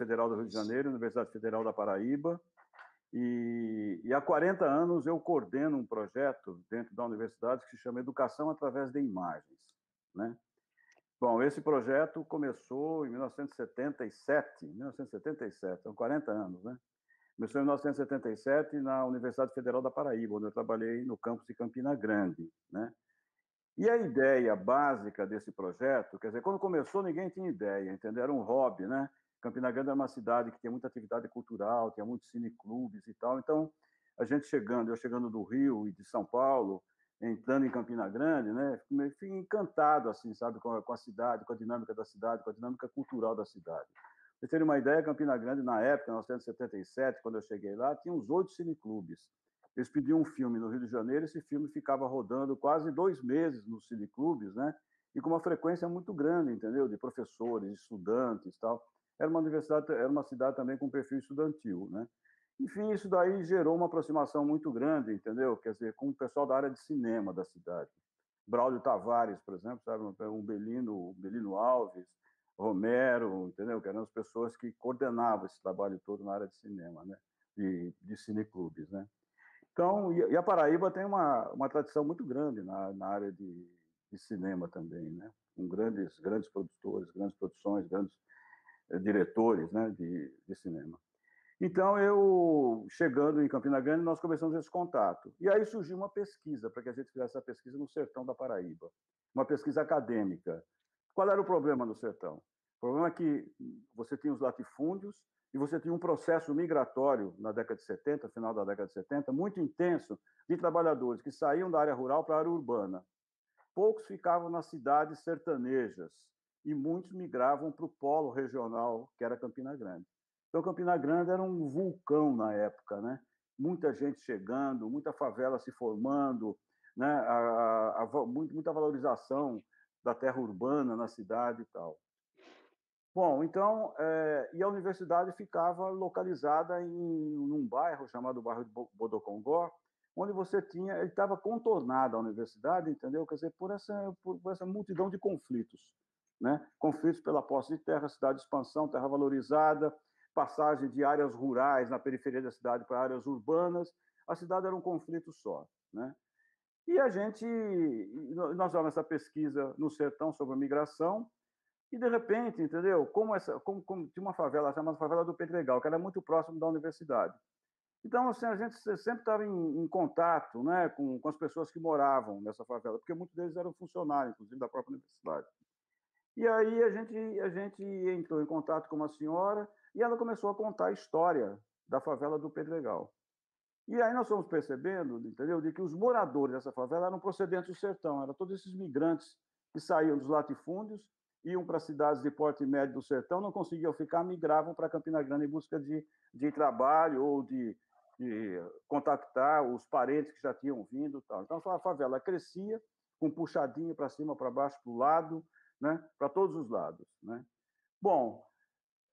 Federal do Rio de Janeiro, Universidade Federal da Paraíba, e, e, há 40 anos eu coordeno um projeto dentro da universidade que se chama Educação através de Imagens. Né? Bom, esse projeto começou em 1977, 1977, são 40 anos, né? Começou em 1977 na Universidade Federal da Paraíba, onde eu trabalhei no campus de Campina Grande, né? E a ideia básica desse projeto, quer dizer, quando começou ninguém tinha ideia, entendeu? Era um hobby, né? Campina Grande é uma cidade que tem muita atividade cultural, tinha muitos cineclubes e tal. Então, a gente chegando, eu chegando do Rio e de São Paulo, entrando em Campina Grande, né, fiquei encantado, assim, sabe, com a, com a, cidade, com a dinâmica da cidade, com a dinâmica cultural da cidade. Pra vocês terem uma ideia, Campina Grande, na época, em 1977, quando eu cheguei lá, tinha uns oito cineclubes. Eles pediam um filme no Rio de Janeiro, esse filme ficava rodando quase dois meses nos cineclubes, né, e com uma frequência muito grande, entendeu, de professores, estudantes tal era uma universidade, era uma cidade também com perfil estudantil, né? Enfim, isso daí gerou uma aproximação muito grande, entendeu? Quer dizer, com o pessoal da área de cinema da cidade. Braulio Tavares, por exemplo, sabe, um Belino, Alves, Romero, entendeu? Que eram as pessoas que coordenavam esse trabalho todo na área de cinema, né? De, de cineclubes, né? Então, e a Paraíba tem uma, uma tradição muito grande na, na área de, de cinema também, né? Com grandes, grandes produtores, grandes produções, grandes diretores né, de, de cinema. Então, eu, chegando em Campina Grande, nós começamos esse contato. E aí surgiu uma pesquisa, para que a gente fizesse essa pesquisa no sertão da Paraíba, uma pesquisa acadêmica. Qual era o problema no sertão? O problema é que você tinha os latifúndios e você tinha um processo migratório na década de 70, final da década de 70, muito intenso, de trabalhadores que saíam da área rural para a área urbana. Poucos ficavam nas cidades sertanejas, e muitos migravam para o polo regional, que era Campina Grande. Então, Campina Grande era um vulcão na época, né? Muita gente chegando, muita favela se formando, né? A, a, a, muita valorização da terra urbana na cidade e tal. Bom, então, é, e a universidade ficava localizada em um bairro chamado bairro de Bodocongó, onde você tinha, ele estava contornada a universidade, entendeu? Quer dizer, por essa, por essa multidão de conflitos né? conflitos pela posse de terra, cidade de expansão, terra valorizada, passagem de áreas rurais na periferia da cidade para áreas urbanas, a cidade era um conflito só. Né? E a gente, nós fizemos essa pesquisa no sertão sobre a migração, e de repente, entendeu? Como, essa, como, como tinha uma favela chamada Favela do Pedregal, que era muito próximo da universidade. Então, assim, a gente sempre estava em, em, contato né, com, com as pessoas que moravam nessa favela, porque muitos deles eram funcionários, inclusive, da própria universidade. E aí a gente, a gente entrou em contato com uma senhora e ela começou a contar a história da favela do Pedregal. E aí nós fomos percebendo, entendeu, de que os moradores dessa favela eram procedentes do sertão, eram todos esses migrantes que saíam dos latifúndios, iam para cidades de porte médio do sertão, não conseguiam ficar, migravam para Campina Grande em busca de, de trabalho ou de, de contactar os parentes que já tinham vindo. Tal. Então a favela crescia, com puxadinho para cima, para baixo, para o lado, né? para todos os lados. Né? Bom,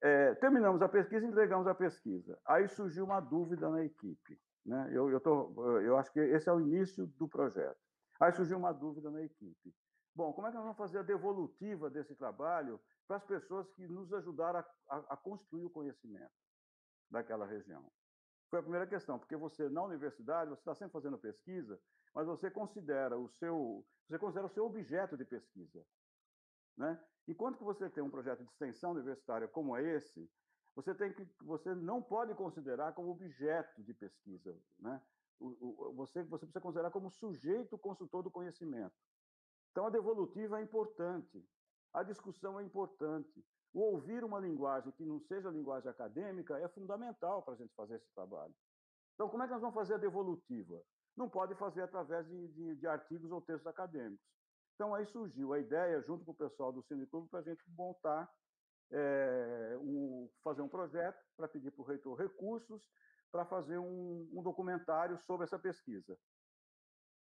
é, terminamos a pesquisa, entregamos a pesquisa. Aí surgiu uma dúvida na equipe. Né? Eu, eu, tô, eu acho que esse é o início do projeto. Aí surgiu uma dúvida na equipe. Bom, como é que nós vamos fazer a devolutiva desse trabalho para as pessoas que nos ajudaram a, a, a construir o conhecimento daquela região? Foi a primeira questão, porque você, na universidade, você está sempre fazendo pesquisa, mas você considera o seu, você considera o seu objeto de pesquisa. Né? Enquanto que você tem um projeto de extensão universitária como esse, você, tem que, você não pode considerar como objeto de pesquisa. Né? Você, você precisa considerar como sujeito consultor do conhecimento. Então, a devolutiva é importante, a discussão é importante. O ouvir uma linguagem que não seja linguagem acadêmica é fundamental para a gente fazer esse trabalho. Então, como é que nós vamos fazer a devolutiva? Não pode fazer através de, de, de artigos ou textos acadêmicos. Então, aí surgiu a ideia, junto com o pessoal do Cineclube, para a gente montar, é, um, fazer um projeto para pedir para o reitor recursos para fazer um, um, documentário sobre essa pesquisa.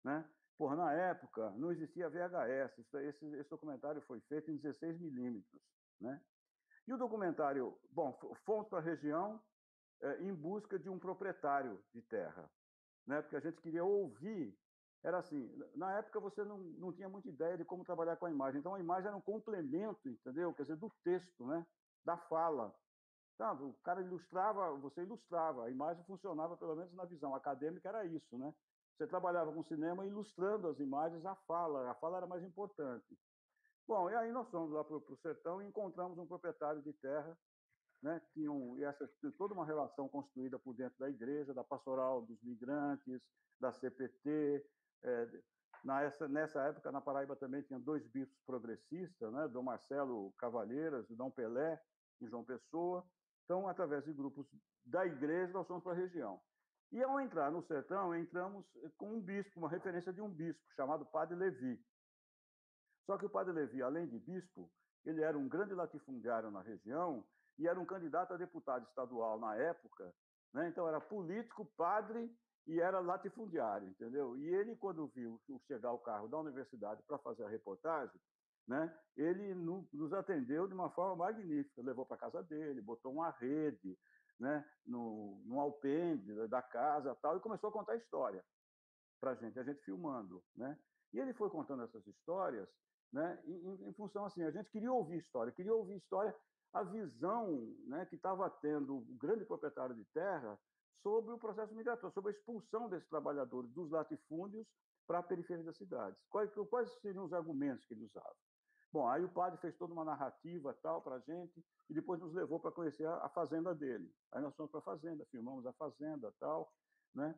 Né? Por na época, não existia VHS, esse, esse documentário foi feito em 16 milímetros. Né? E o documentário, bom, fomos para a região é, em busca de um proprietário de terra, né? porque a gente queria ouvir era assim, na época você não, não tinha muita ideia de como trabalhar com a imagem, então a imagem era um complemento, entendeu? Quer dizer, do texto, né? da fala. Sabe? O cara ilustrava, você ilustrava, a imagem funcionava, pelo menos na visão acadêmica, era isso, né? Você trabalhava com cinema ilustrando as imagens, a fala, a fala era mais importante. Bom, e aí nós fomos lá para o sertão e encontramos um proprietário de terra, né? Tinha um, e essa, toda uma relação construída por dentro da igreja, da pastoral dos migrantes, da CPT. É, na essa, nessa época, na Paraíba também tinha dois bispos progressistas, né? Dom Marcelo Cavalheiras e Dom Pelé, em João Pessoa. Então, através de grupos da igreja, nós fomos para a região. E ao entrar no sertão, entramos com um bispo, uma referência de um bispo, chamado Padre Levi. Só que o Padre Levi, além de bispo, ele era um grande latifundiário na região e era um candidato a deputado estadual na época. Né? Então, era político, padre e era latifundiário, entendeu? E ele, quando viu chegar o carro da universidade para fazer a reportagem, né, ele nos atendeu de uma forma magnífica, levou para casa dele, botou uma rede, né, no, no alpendre da casa tal, e começou a contar a história para a gente, a gente filmando. Né? E ele foi contando essas histórias né, em, em, função assim, a gente queria ouvir história, queria ouvir história, a visão né, que estava tendo o grande proprietário de terra sobre o processo migratório, sobre a expulsão desses trabalhadores dos latifúndios para a periferia das cidades. Quais, quais seriam os argumentos que ele usava? Bom, aí o padre fez toda uma narrativa tal para a gente e depois nos levou para conhecer a, fazenda dele. Aí nós fomos para a fazenda, filmamos a fazenda tal, né?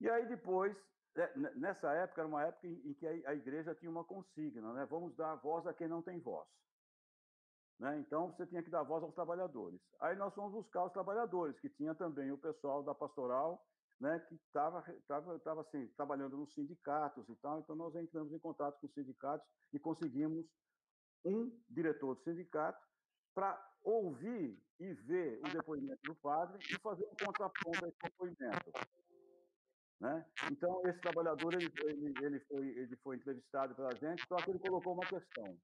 E aí depois, é, nessa época, era uma época em, que a, a igreja tinha uma consigna, né? Vamos dar voz a quem não tem voz. Né? Então, você tinha que dar voz aos trabalhadores. Aí nós fomos buscar os trabalhadores, que tinha também o pessoal da pastoral, né, que estava tava, tava, assim, trabalhando nos sindicatos e tal. Então, nós entramos em contato com os sindicatos e conseguimos um diretor do sindicato para ouvir e ver o depoimento do padre e fazer um contraponto a esse depoimento. Né? Então, esse trabalhador ele, ele, ele, foi, ele foi entrevistado pela gente, só que ele colocou uma questão.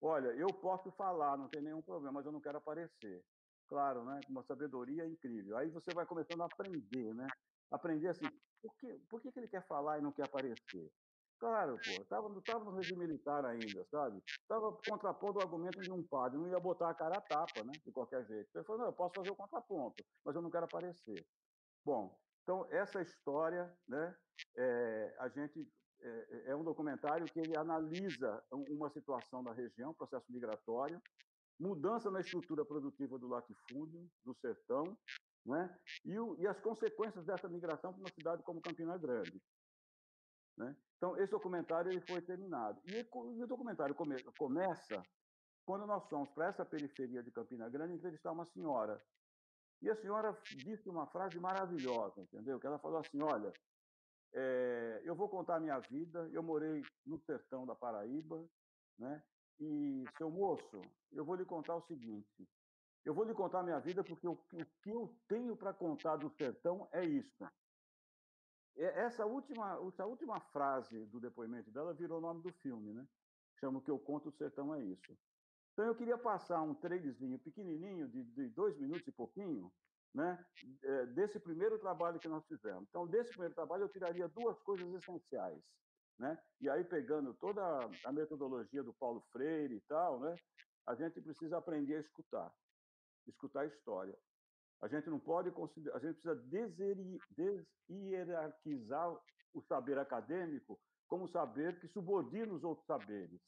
Olha, eu posso falar, não tem nenhum problema, mas eu não quero aparecer. Claro, né? Uma sabedoria incrível. Aí você vai começando a aprender, né? Aprender assim, por que, por que, que ele quer falar e não quer aparecer? Claro, pô, estava tava no regime militar ainda, sabe? Estava contrapondo o argumento de um padre, não ia botar a cara a tapa, né? De qualquer jeito. Ele falou, não, eu posso fazer o contraponto, mas eu não quero aparecer. Bom, então essa história, né? É, a gente é, é um documentário que ele analisa uma situação da região, processo migratório, mudança na estrutura produtiva do latifúndio, do sertão, né? e, o, e as consequências dessa migração para uma cidade como Campina Grande. Né? Então, esse documentário ele foi terminado. E, e o documentário come, começa quando nós fomos para essa periferia de Campina Grande entrevistar uma senhora. E a senhora disse uma frase maravilhosa, entendeu? Que ela falou assim: olha, é, eu vou contar a minha vida. Eu morei no sertão da Paraíba, né? E, seu moço, eu vou lhe contar o seguinte: eu vou lhe contar a minha vida porque o, o que eu tenho para contar do sertão é isso. Essa última, essa última frase do depoimento dela virou o nome do filme, né? Chama o que eu conto do sertão é isso. Então eu queria passar um trailerzinho pequenininho de, de dois minutos e pouquinho, né, é, desse primeiro trabalho que nós fizemos. Então, desse primeiro trabalho, eu tiraria duas coisas essenciais. Né? E aí, pegando toda a metodologia do Paulo Freire e tal, né, a gente precisa aprender a escutar, escutar a história. A gente não pode considerar, a gente precisa deshierarquizar o saber acadêmico como saber que subordina os outros saberes.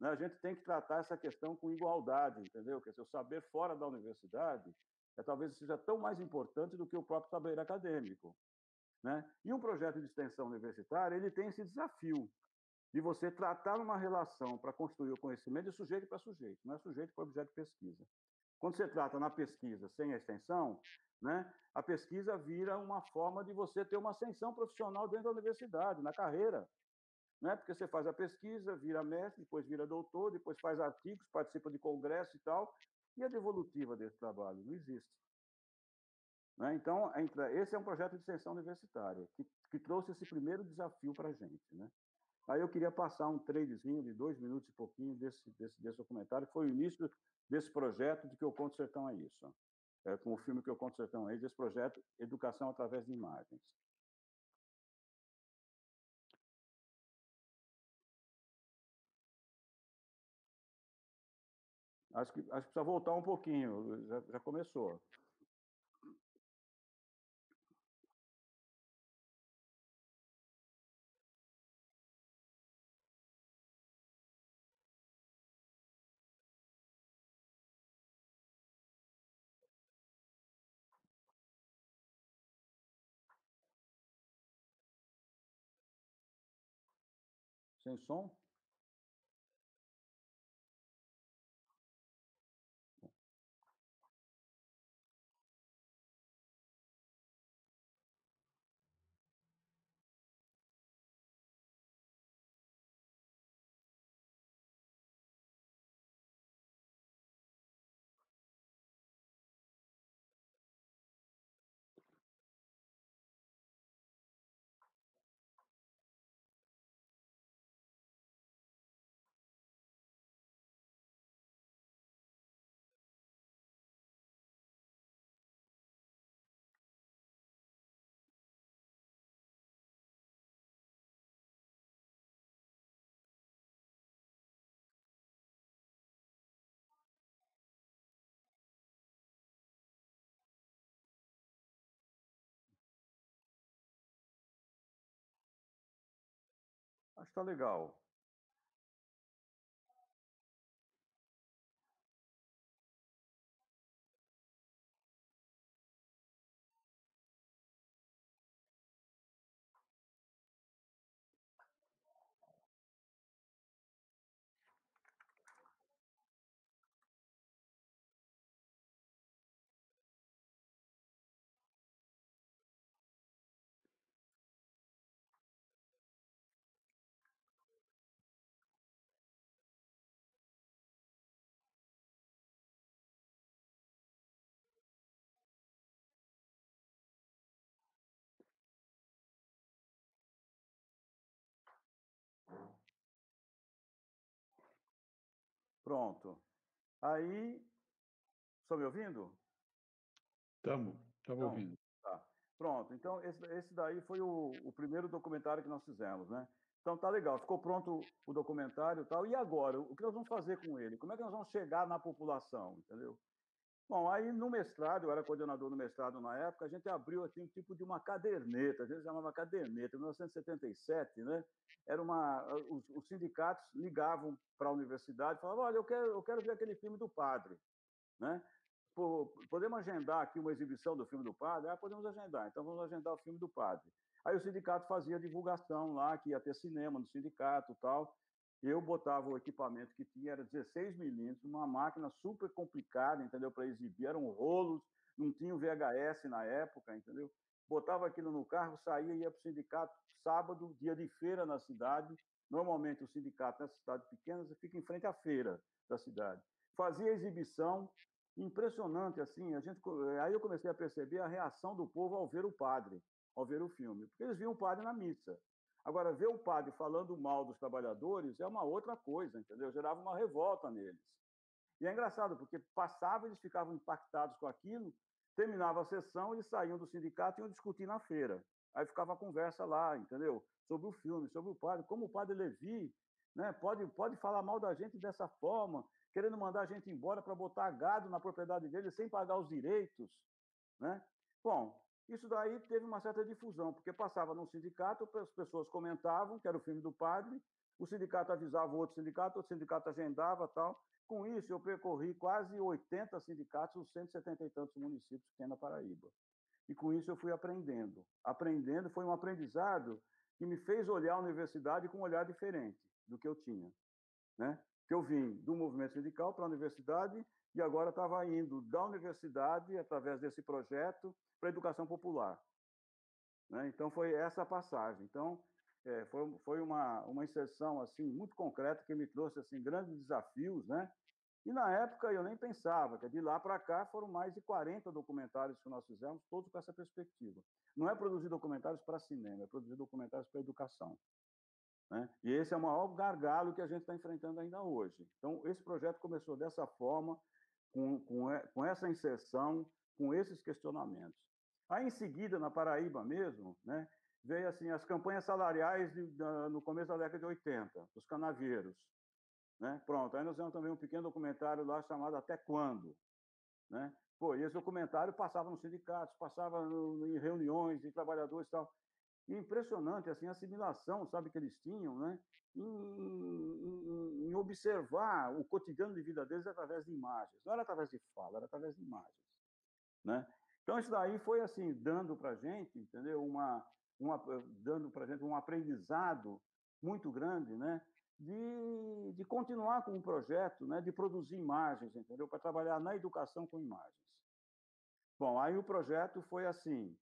Né? A gente tem que tratar essa questão com igualdade, entendeu? Quer dizer, o saber fora da universidade é, talvez seja tão mais importante do que o próprio saber acadêmico. Né? E um projeto de extensão universitária ele tem esse desafio de você tratar uma relação para construir o conhecimento de sujeito para sujeito, não é sujeito para objeto de pesquisa. Quando você trata na pesquisa sem a extensão, né, a pesquisa vira uma forma de você ter uma ascensão profissional dentro da universidade, na carreira. Né? Porque você faz a pesquisa, vira mestre, depois vira doutor, depois faz artigos, participa de congresso e tal, e a devolutiva desse trabalho? Não existe. Né? Então, esse é um projeto de extensão universitária, que, que trouxe esse primeiro desafio para a gente. Né? Aí eu queria passar um tradezinho de dois minutos e pouquinho desse, desse, desse documentário, que foi o início desse projeto de que eu conto sertão é isso. É, com o filme que eu conto sertão é isso, esse projeto Educação através de Imagens. Acho que, acho que precisa voltar um pouquinho, já, já começou. Sem som? Acho que está legal. Pronto. Aí, estão me ouvindo? Estamos, estamos então, ouvindo. Tá. Pronto, então esse, esse daí foi o, o, primeiro documentário que nós fizemos, né? Então tá legal, ficou pronto o documentário e tal. E agora, o que nós vamos fazer com ele? Como é que nós vamos chegar na população, entendeu? Bom, aí no mestrado, eu era coordenador do mestrado na época, a gente abriu assim um tipo de uma caderneta, a gente chamava caderneta, em 1977, né? Era uma, os, os sindicatos ligavam para a universidade e falavam, olha, eu quero, eu quero ver aquele filme do padre, né? podemos agendar aqui uma exibição do filme do padre? Ah, podemos agendar, então vamos agendar o filme do padre. Aí o sindicato fazia divulgação lá, que ia ter cinema no sindicato tal. Eu botava o equipamento que tinha, era 16 milímetros, uma máquina super complicada, entendeu? Para exibir, eram rolos, não tinha o VHS na época, entendeu? Botava aquilo no carro, saía e ia para o sindicato sábado, dia de feira na cidade. Normalmente o sindicato nessas cidades pequenas fica em frente à feira da cidade. Fazia exibição, impressionante assim. A gente, aí eu comecei a perceber a reação do povo ao ver o padre, ao ver o filme, porque eles viam o padre na missa. Agora, ver o padre falando mal dos trabalhadores é uma outra coisa, entendeu? Gerava uma revolta neles. E é engraçado, porque passava, eles ficavam impactados com aquilo, terminava a sessão, eles saíam do sindicato e iam discutir na feira. Aí ficava a conversa lá, entendeu? Sobre o filme, sobre o padre, como o padre Levi né, pode, pode falar mal da gente dessa forma, querendo mandar a gente embora para botar gado na propriedade dele sem pagar os direitos. Né? Bom, isso daí teve uma certa difusão, porque passava num sindicato, as pessoas comentavam que era o filme do padre, o sindicato avisava o outro sindicato, o sindicato agendava tal. Com isso, eu percorri quase 80 sindicatos nos 170 e tantos municípios que tem na Paraíba. E com isso eu fui aprendendo. Aprendendo foi um aprendizado que me fez olhar a universidade com um olhar diferente do que eu tinha. Né? Que eu vim do movimento sindical para a universidade e agora estava indo da universidade, através desse projeto, para a educação popular. Né? Então, foi essa a passagem. Então, é, foi, foi uma, uma inserção assim muito concreta que me trouxe assim grandes desafios, né? E na época eu nem pensava, que de lá para cá foram mais de 40 documentários que nós fizemos, todos com essa perspectiva. Não é produzir documentários para cinema, é produzir documentários para educação. Né? E esse é o maior gargalo que a gente está enfrentando ainda hoje. Então, esse projeto começou dessa forma, com, com, com essa inserção, com esses questionamentos. Aí, em seguida, na Paraíba mesmo, né, veio assim as campanhas salariais de, da, no começo da década de 80, dos canaveiros. Né? Pronto, aí nós temos também um pequeno documentário lá chamado Até Quando? Né? Pô, e esse documentário passava nos sindicatos, passava no, em reuniões de trabalhadores e tal. E impressionante assim, a assimilação sabe, que eles tinham né? Em, em, em, observar o cotidiano de vida deles através de imagens. Não era através de fala, era através de imagens. Né? Então, isso daí foi assim, dando para a gente, entendeu? Uma, uma, dando para a gente um aprendizado muito grande, né? De, de continuar com o projeto, né? De produzir imagens, entendeu? Para trabalhar na educação com imagens. Bom, aí o projeto foi assim,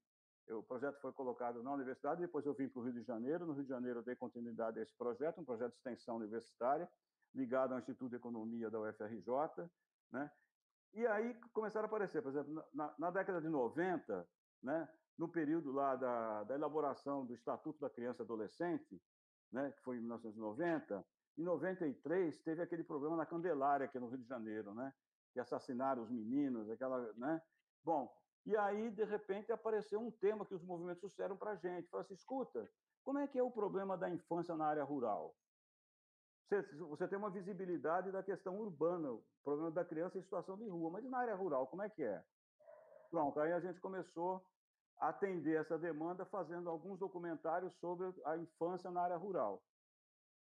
o projeto foi colocado na universidade, depois eu vim para o Rio de Janeiro. No Rio de Janeiro, eu dei continuidade a esse projeto, um projeto de extensão universitária, ligado ao Instituto de Economia da UFRJ. Né? E aí começaram a aparecer, por exemplo, na, na década de 90, né, no período lá da, da elaboração do Estatuto da Criança e Adolescente, né, que foi em 1990, em 93 teve aquele problema na Candelária, aqui no Rio de Janeiro, né, que assassinaram os meninos, aquela, né? Bom, e aí, de repente, apareceu um tema que os movimentos trouxeram para a gente. Falaram assim, escuta, como é que é o problema da infância na área rural? Você, você tem uma visibilidade da questão urbana, o problema da criança em situação de rua, mas na área rural, como é que é? Pronto, aí a gente começou a atender essa demanda fazendo alguns documentários sobre a infância na área rural.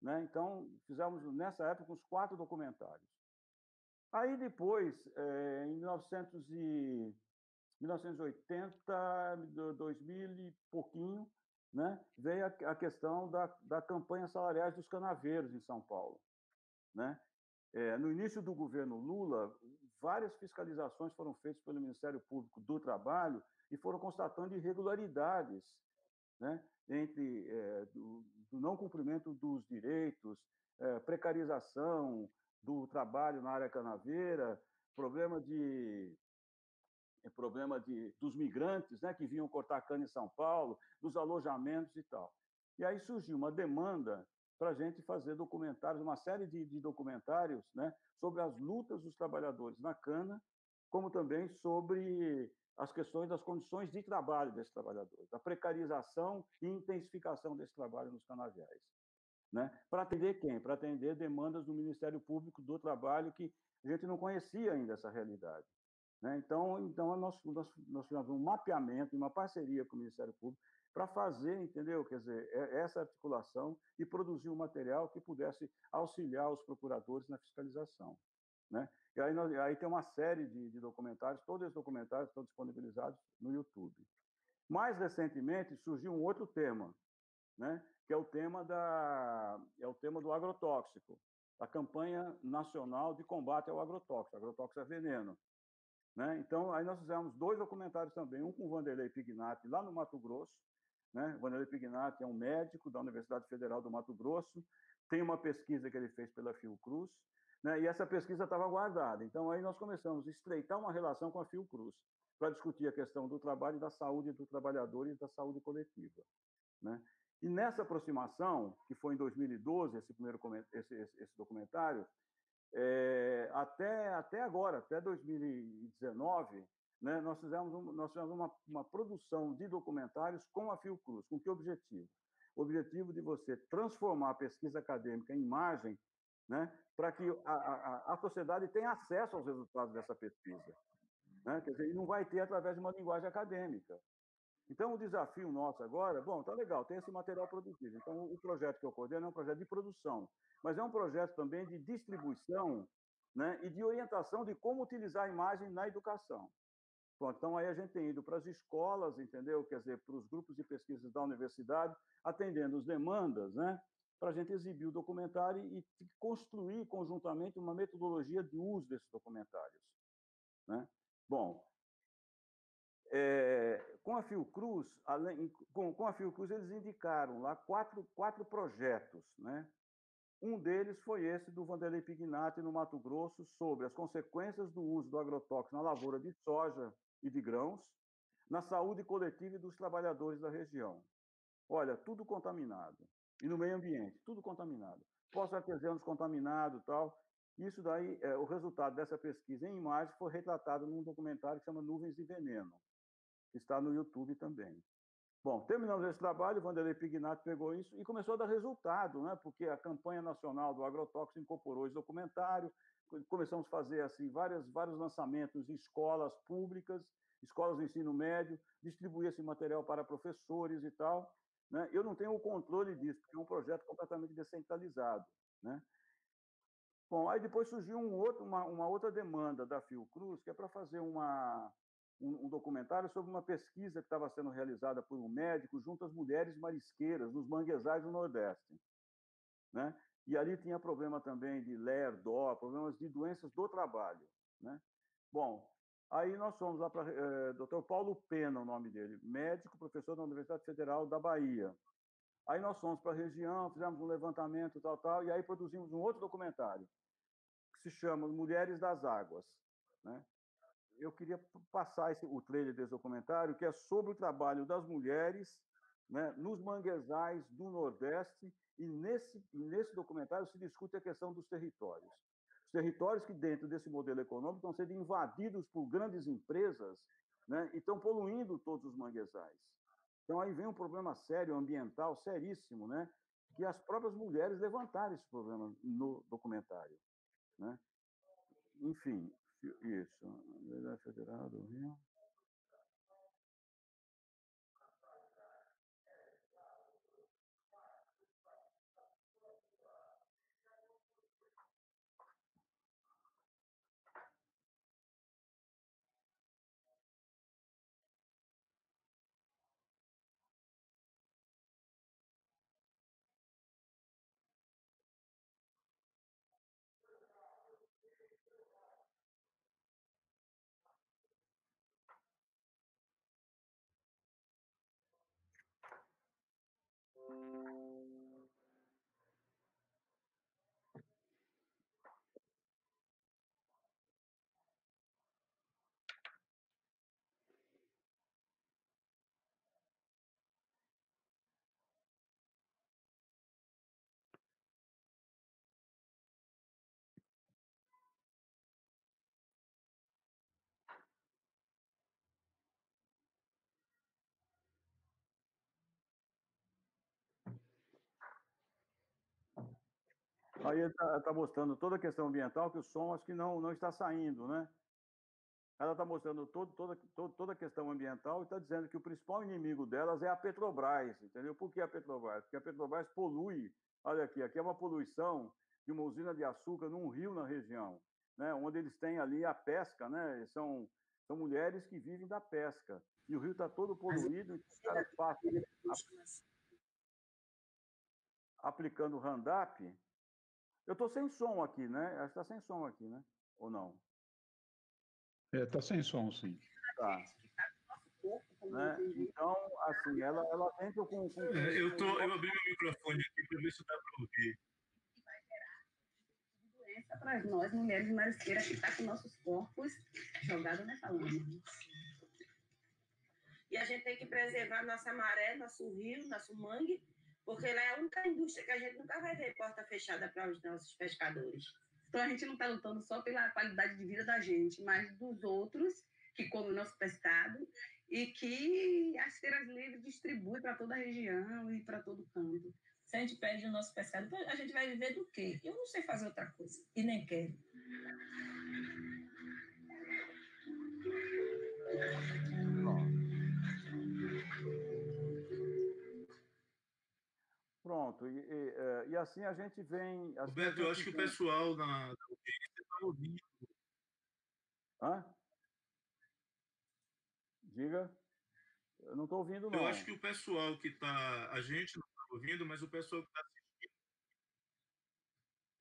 Né? Então, fizemos, nessa época, uns quatro documentários. Aí, depois, é, em 1900 e 1980, 2000 e pouquinho, né, veio a, a questão da, da campanha salariais dos canaveiros em São Paulo. Né? É, no início do governo Lula, várias fiscalizações foram feitas pelo Ministério Público do Trabalho e foram constatando irregularidades né, entre é, do, do, não cumprimento dos direitos, é, precarização do trabalho na área canaveira, problema de problema de, dos migrantes né, que vinham cortar cana em São Paulo, dos alojamentos e tal. E aí surgiu uma demanda para a gente fazer documentários, uma série de, de documentários né, sobre as lutas dos trabalhadores na cana, como também sobre as questões das condições de trabalho desses trabalhadores, a precarização e intensificação desse trabalho nos canaviais. Né? Para atender quem? Para atender demandas do Ministério Público do Trabalho, que a gente não conhecia ainda essa realidade. Né? Então, então nós, nós, nós fizemos um mapeamento, uma parceria com o Ministério Público, para fazer, entendeu? Quer dizer, essa articulação e produzir um material que pudesse auxiliar os procuradores na fiscalização. Né? E aí, nós, aí tem uma série de, de documentários, todos esses documentários estão disponibilizados no YouTube. Mais recentemente surgiu um outro tema, né? que é o tema da é o tema do agrotóxico, a campanha nacional de combate ao agrotóxico. Agrotóxico é veneno. Né? Então, aí nós fizemos dois documentários também, um com o Vanderlei Pignatti, lá no Mato Grosso. Né? O Vanderlei Pignatti é um médico da Universidade Federal do Mato Grosso, tem uma pesquisa que ele fez pela Fiocruz, né? e essa pesquisa estava guardada. Então, aí nós começamos a estreitar uma relação com a Fiocruz, para discutir a questão do trabalho e da saúde do trabalhador e da saúde coletiva. Né? E nessa aproximação, que foi em 2012, esse primeiro esse, esse, esse documentário, é, até, até agora, até 2019, né, nós fizemos, um, nós fizemos uma, uma produção de documentários com a Fiocruz. Com que objetivo? O objetivo de você transformar a pesquisa acadêmica em imagem né, para que a, a, a sociedade tenha acesso aos resultados dessa pesquisa. Né? Quer dizer, e não vai ter através de uma linguagem acadêmica. Então, o desafio nosso agora, bom, tá legal, tem esse material produzido. Então, o projeto que eu coordeno é um projeto de produção, mas é um projeto também de distribuição né, e de orientação de como utilizar a imagem na educação. Bom, então, aí a gente tem ido para as escolas, entendeu? Quer dizer, para os grupos de pesquisas da universidade, atendendo as demandas, né? Para a gente exibir o documentário e construir conjuntamente uma metodologia de uso desses documentários. Né? Bom, é, com a Fiocruz, além, com, com a Fiocruz, eles indicaram lá quatro, quatro projetos. Né? Um deles foi esse do Vanderlei Pignatti, no Mato Grosso, sobre as consequências do uso do agrotóxico na lavoura de soja e de grãos, na saúde coletiva dos trabalhadores da região. Olha, tudo contaminado. E no meio ambiente, tudo contaminado. Poços artesianos contaminados tal. Isso daí, é, o resultado dessa pesquisa em imagem foi retratado num documentário que chama Nuvens de Veneno, que está no YouTube também. Bom, terminamos esse trabalho, Vanderlei Pignato pegou isso e começou a dar resultado, né? porque a campanha nacional do agrotóxico incorporou esse documentário, começamos a fazer assim várias, vários lançamentos em escolas públicas, escolas de ensino médio, distribuir esse material para professores e tal. Né? Eu não tenho o controle disso, porque é um projeto completamente descentralizado. Né? Bom, aí depois surgiu um outro, uma, uma outra demanda da Fiocruz, que é para fazer uma, um, um, documentário sobre uma pesquisa que estava sendo realizada por um médico junto às mulheres marisqueiras nos manguezais do Nordeste. Né? E ali tinha problema também de LER, DO, problemas de doenças do trabalho. Né? Bom, aí nós fomos lá para é, Dr. Paulo Pena, o nome dele, médico, professor da Universidade Federal da Bahia. Aí nós fomos para a região, fizemos um levantamento, tal, tal, e aí produzimos um outro documentário que se chama Mulheres das Águas. Né? Eu queria passar esse, o trailer desse documentário, que é sobre o trabalho das mulheres né, nos manguezais do Nordeste, e nesse, nesse documentário se discute a questão dos territórios. Os territórios que, dentro desse modelo econômico, estão sendo invadidos por grandes empresas né, e estão poluindo todos os manguezais. Então, aí vem um problema sério, ambiental, seríssimo, né, que as próprias mulheres levantaram esse problema no documentário. Né? Enfim, isso. Universidade Federal do Rio. Aí está tá mostrando toda a questão ambiental, que o som acho que não, não está saindo, né? Ela está mostrando todo, toda, todo, toda a questão ambiental e está dizendo que o principal inimigo delas é a Petrobras, entendeu? Por que a Petrobras? Porque a Petrobras polui, olha aqui, aqui é uma poluição de uma usina de açúcar num rio na região, né? onde eles têm ali a pesca, né? São, são mulheres que vivem da pesca. E o rio está todo poluído, e os caras passam aplicando Randap, eu estou sem som aqui, né? Acho que está sem som aqui, né? Ou não? É, está sem som, sim. Tá. Né? Então, assim, ela, ela entra com. com... É, eu, tô, eu abri meu microfone aqui para ver se dá para ouvir. Doença para nós, mulheres marisqueiras, que está com nossos corpos jogados nessa lama. E a gente tem que preservar nossa maré, nosso rio, nosso mangue, porque ela é a única indústria que a gente nunca vai ver porta fechada para os nossos pescadores. Então a gente não está lutando só pela qualidade de vida da gente, mas dos outros que comem o nosso pescado e que as feiras livres distribuem para toda a região e para todo canto. Se a gente perde o nosso pescado, a gente vai viver do quê? Eu não sei fazer outra coisa e nem quero. Pronto, e, e, eh, e, assim a gente vem. Assim Roberto, eu acho que vem... o pessoal na, na audiência está ouvindo. Hã? Diga. Eu não estou ouvindo, não. Eu acho que o pessoal que está. A gente não está ouvindo, mas o pessoal que está assistindo.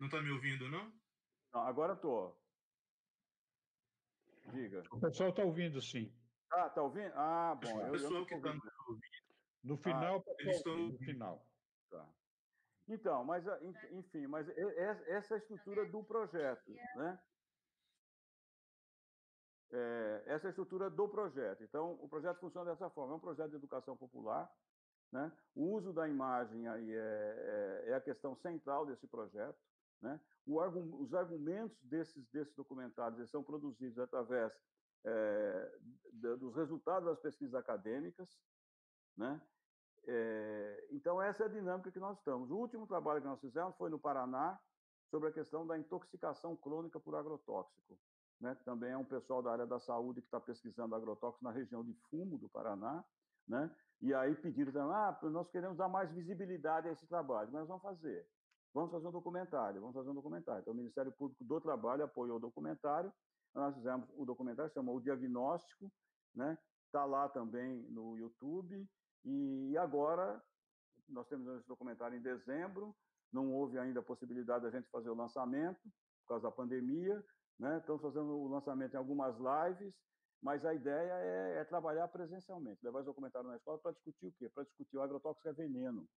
Não está me ouvindo, não? Não, agora estou. Diga. O pessoal está ouvindo, sim. Ah, está ouvindo? Ah, bom. O pessoal que está ouvindo. No final, ah, eles estão no final. Tá. Então, mas enfim, mas essa é a estrutura do projeto, né? É, essa é a estrutura do projeto. Então, o projeto funciona dessa forma: é um projeto de educação popular. Né? O uso da imagem aí é, é, é a questão central desse projeto. Né? O, os argumentos desses, desses documentários são produzidos através é, dos resultados das pesquisas acadêmicas, né? É, então, essa é a dinâmica que nós estamos. O último trabalho que nós fizemos foi no Paraná, sobre a questão da intoxicação crônica por agrotóxico. Né? Também é um pessoal da área da saúde que está pesquisando agrotóxicos na região de Fumo, do Paraná, né? e aí pediram ah, nós queremos dar mais visibilidade a esse trabalho, mas vamos fazer. Vamos fazer um documentário, vamos fazer um documentário. Então, o Ministério Público do Trabalho apoiou o documentário, nós fizemos o documentário, chamou O Diagnóstico, né? Está lá também no YouTube, e agora nós temos esse documentário em dezembro, não houve ainda a possibilidade da gente fazer o lançamento, por causa da pandemia, né? Estamos fazendo o lançamento em algumas lives, mas a ideia é, é trabalhar presencialmente, levar esse documentário na escola para discutir o quê? Para discutir o agrotóxico é veneno,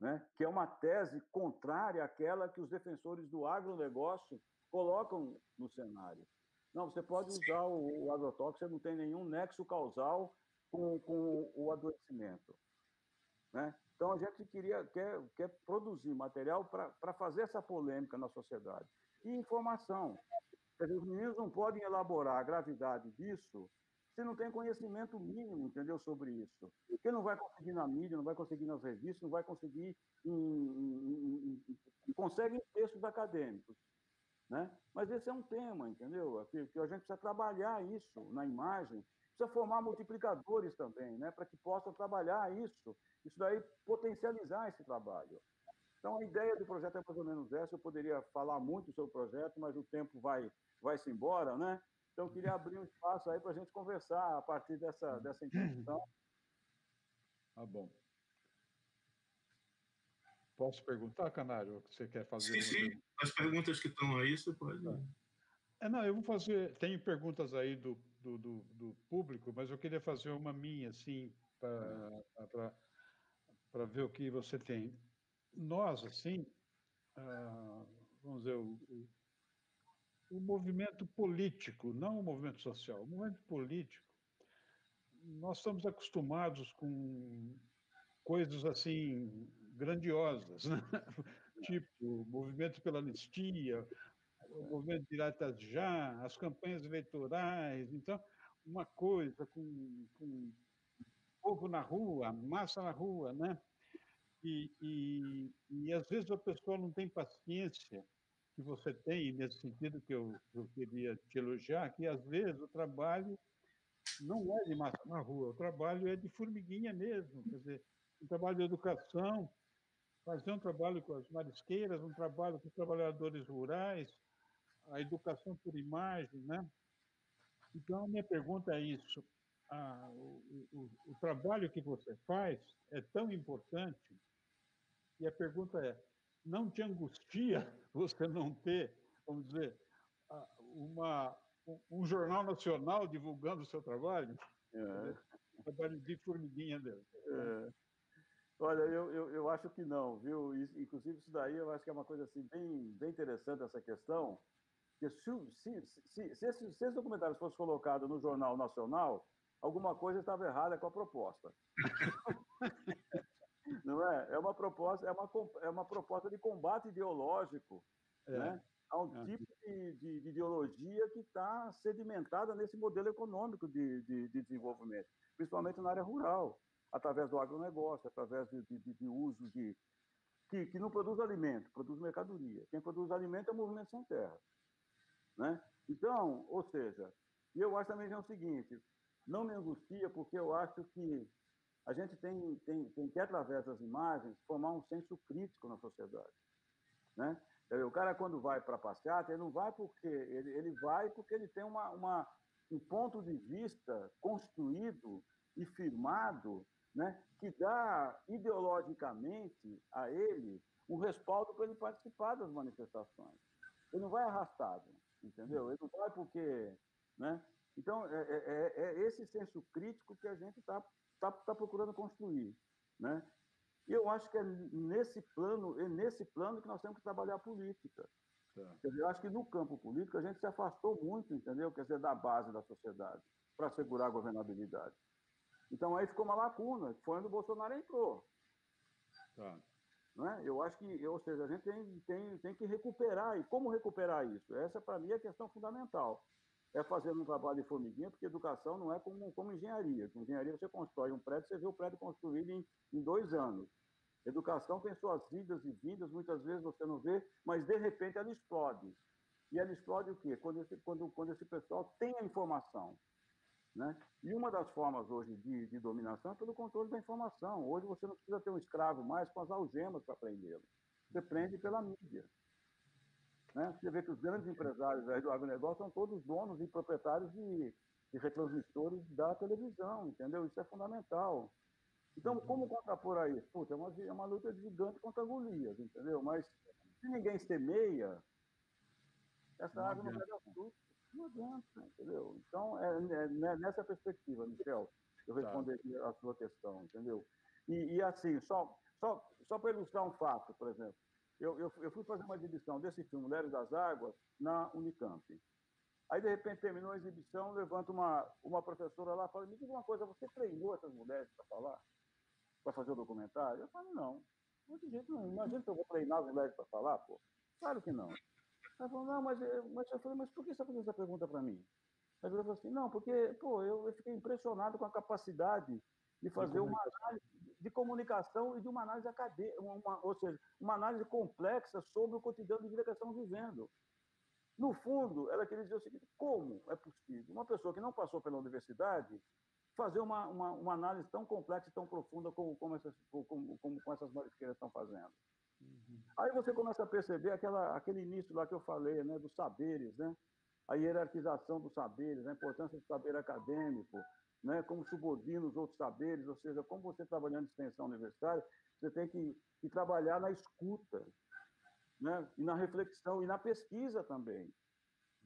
né? que é uma tese contrária àquela que os defensores do agronegócio colocam no cenário. Não, você pode usar o, o agrotóxico, você não tem nenhum nexo causal com, com o adoecimento. Né? Então, a gente queria, quer, quer produzir material para fazer essa polêmica na sociedade. E informação. Os meninos não podem elaborar a gravidade disso se não tem conhecimento mínimo, entendeu, sobre isso. Porque não vai conseguir na mídia, não vai conseguir nas revistas, não vai conseguir em, em, em, consegue em textos acadêmicos. Né? Mas esse é um tema, entendeu? Que, que a gente precisa trabalhar isso na imagem, precisa formar multiplicadores também, né? para que possam trabalhar isso, isso daí potencializar esse trabalho. Então, a ideia do projeto é mais ou menos essa. Eu poderia falar muito sobre o projeto, mas o tempo vai, vai se embora, né? Então, eu queria abrir um espaço aí para a gente conversar a partir dessa, dessa introdução. Tá bom. Posso perguntar, Canário, o que você quer fazer? Sim, sim. As perguntas que estão aí, você pode. É, não, eu vou fazer. Tem perguntas aí do, do, do, do público, mas eu queria fazer uma minha, assim, para ver o que você tem nós, assim, ah, vamos dizer, o, o, movimento político, não o movimento social, o movimento político, nós estamos acostumados com coisas assim grandiosas, né? tipo movimento pela anistia, o movimento diretas já, as campanhas eleitorais, então uma coisa com, com povo na rua, massa na rua, né? E, e, e às vezes a pessoa não tem paciência que você tem, nesse sentido que eu, eu queria te elogiar, que às vezes o trabalho não é de massa na rua, o trabalho é de formiguinha mesmo, quer dizer, um trabalho de educação, fazer um trabalho com as marisqueiras, um trabalho com os trabalhadores rurais, a educação por imagem, né? Então, a minha pergunta é isso. Ah, o, o, o, trabalho que você faz é tão importante e a pergunta é: não te angustia você não ter, vamos dizer, uma, um jornal nacional divulgando o seu trabalho? É. O trabalho de formiguinha dele. É. Olha, eu, eu, eu, acho que não, viu? Inclusive, isso daí eu acho que é uma coisa assim, bem, bem interessante essa questão. Que se, se, se, se, esses, se esse documentário fosse colocado no Jornal Nacional, alguma coisa estava errada com a proposta. não é? É uma proposta, é uma, é uma proposta de combate ideológico, é. né? Há um é. tipo de, de, de, ideologia que está sedimentada nesse modelo econômico de, de, de, desenvolvimento, principalmente na área rural, através do agronegócio, através de, de, uso de. Que, que não produz alimento, produz mercadoria. Quem produz alimento é o movimento sem terra. Né? Então, ou seja, e eu acho também que é o seguinte: não me angustia, porque eu acho que a gente tem, tem, tem que, através das imagens, formar um senso crítico na sociedade. Né? O cara, quando vai para a passeata, ele não vai porque. Ele, ele vai porque ele tem uma, uma, um ponto de vista construído e firmado né, que dá ideologicamente a ele um respaldo para ele participar das manifestações. Ele não vai arrastado, entendeu? Ele não vai porque. Né? Então, é, é, é, é esse senso crítico que a gente está está tá procurando construir. Né? E eu acho que é nesse plano, é nesse plano que nós temos que trabalhar a política. Tá. Dizer, eu acho que no campo político a gente se afastou muito, entendeu? Quer dizer, da base da sociedade, para assegurar a governabilidade. Então aí ficou uma lacuna, foi onde o Bolsonaro entrou. Tá. Né? Eu acho que, ou seja, a gente tem, tem, tem que recuperar. E como recuperar isso? Essa, para mim, é a questão fundamental. é fazendo um trabalho de formiguinha, porque educação não é como, como engenharia. Com engenharia você constrói um prédio, você vê o prédio construído em, em dois anos. Educação tem suas idas e vindas, muitas vezes você não vê, mas de repente ela explode. E ela explode o quê? Quando esse, quando, quando esse pessoal tem a informação. Né? E uma das formas hoje de, de dominação é pelo controle da informação. Hoje você não precisa ter um escravo mais com as algemas para prendê-lo. Você prende pela mídia. Né? Você vê que os grandes empresários do agronegócio são todos donos e proprietários de, de retransmissores da televisão, entendeu? Isso é fundamental. Então, uhum. como contrapor a isso? Puta, é uma, é uma luta gigante contra Golias, entendeu? Mas se ninguém semeia, essa não água não vai dar fruto. Não adianta, entendeu? Então, é, é, nessa perspectiva, Michel, eu respondi tá. a sua questão, entendeu? E, e assim, só, só, só para ilustrar um fato, por exemplo, eu, eu, eu, fui fazer uma exibição desse filme, Mulheres das Águas, na Unicamp. Aí, de repente, terminou a exibição, levanta uma, uma professora lá e fala: Me diga uma coisa, você treinou essas mulheres para falar? Para fazer o documentário? Eu falo: Não. Não de jeito nenhum. Imagina que eu vou treinar as mulheres para falar, pô. Claro que não. Ela falou: Não, mas, mas eu falei: Mas por que você está fazendo essa pergunta para mim? Aí ela falou assim: Não, porque, pô, eu, eu fiquei impressionado com a capacidade de fazer uma análise de comunicação e de uma análise acadêmica, uma, ou seja, uma análise complexa sobre o cotidiano de vida que elas estão vivendo. No fundo, ela queria dizer o seguinte: como é possível uma pessoa que não passou pela universidade fazer uma, uma, uma análise tão complexa e tão profunda como, como, essas, como, como, como essas marisqueiras estão fazendo? Uhum. Aí você começa a perceber aquela, aquele início lá que eu falei, né, dos saberes, né? a hierarquização dos saberes, a importância do saber acadêmico, né, como subordina os outros saberes, ou seja, como você trabalhando em extensão universitária, você tem que, que trabalhar na escuta, né, e na reflexão, e na pesquisa também.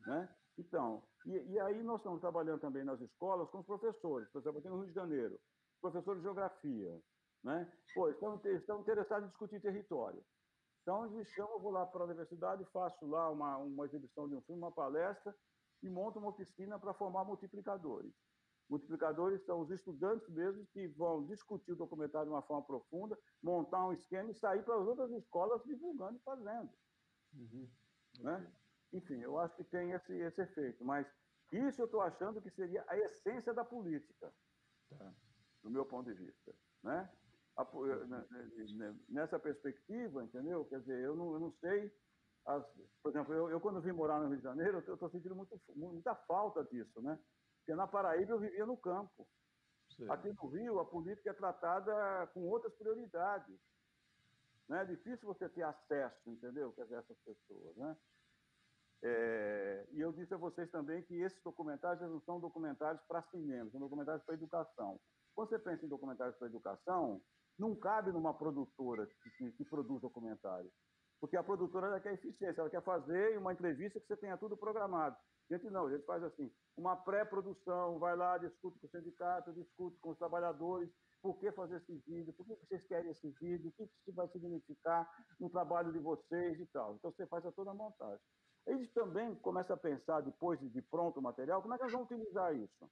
Né? Então, e, e, aí nós estamos trabalhando também nas escolas com os professores, por exemplo, aqui no Rio de Janeiro, professores de geografia, né? Pô, estão, estão interessados em discutir território. Então, eles me chamam, vou lá para a universidade, faço lá uma, uma exibição de um filme, uma palestra, e monto uma oficina para formar multiplicadores. Multiplicadores são os estudantes mesmo que vão discutir o documentário de uma forma profunda, montar um esquema e sair para as outras escolas divulgando e fazendo. Uhum. Né? Enfim, eu acho que tem esse, esse efeito, mas isso eu estou achando que seria a essência da política, tá. do meu ponto de vista. Né? Nessa perspectiva, entendeu? Quer dizer, eu não, eu não sei. As, por exemplo, eu, eu, quando vim morar no Rio de Janeiro, eu estou sentindo muito, muita falta disso, né? Porque na Paraíba eu vivia no campo. Sim. Aqui no Rio, a política é tratada com outras prioridades. Né? É difícil você ter acesso, entendeu? Quer dizer, essas pessoas, né? É, e eu disse a vocês também que esses documentários não são documentários para cinema, são documentários para educação. Quando você pensa em documentários para educação, não cabe numa produtora que, que, que produz documentário. Porque a produtora ela quer eficiência, ela quer fazer uma entrevista que você tenha tudo programado. A gente não, a gente faz assim, uma pré-produção, vai lá, discute com o sindicato, discute com os trabalhadores, por que fazer esse vídeo, por que vocês querem esse vídeo, o que isso vai significar no trabalho de vocês e tal. Então você faz toda a montagem. Eles também começam a pensar, depois de pronto o material, como é que eles vão utilizar isso.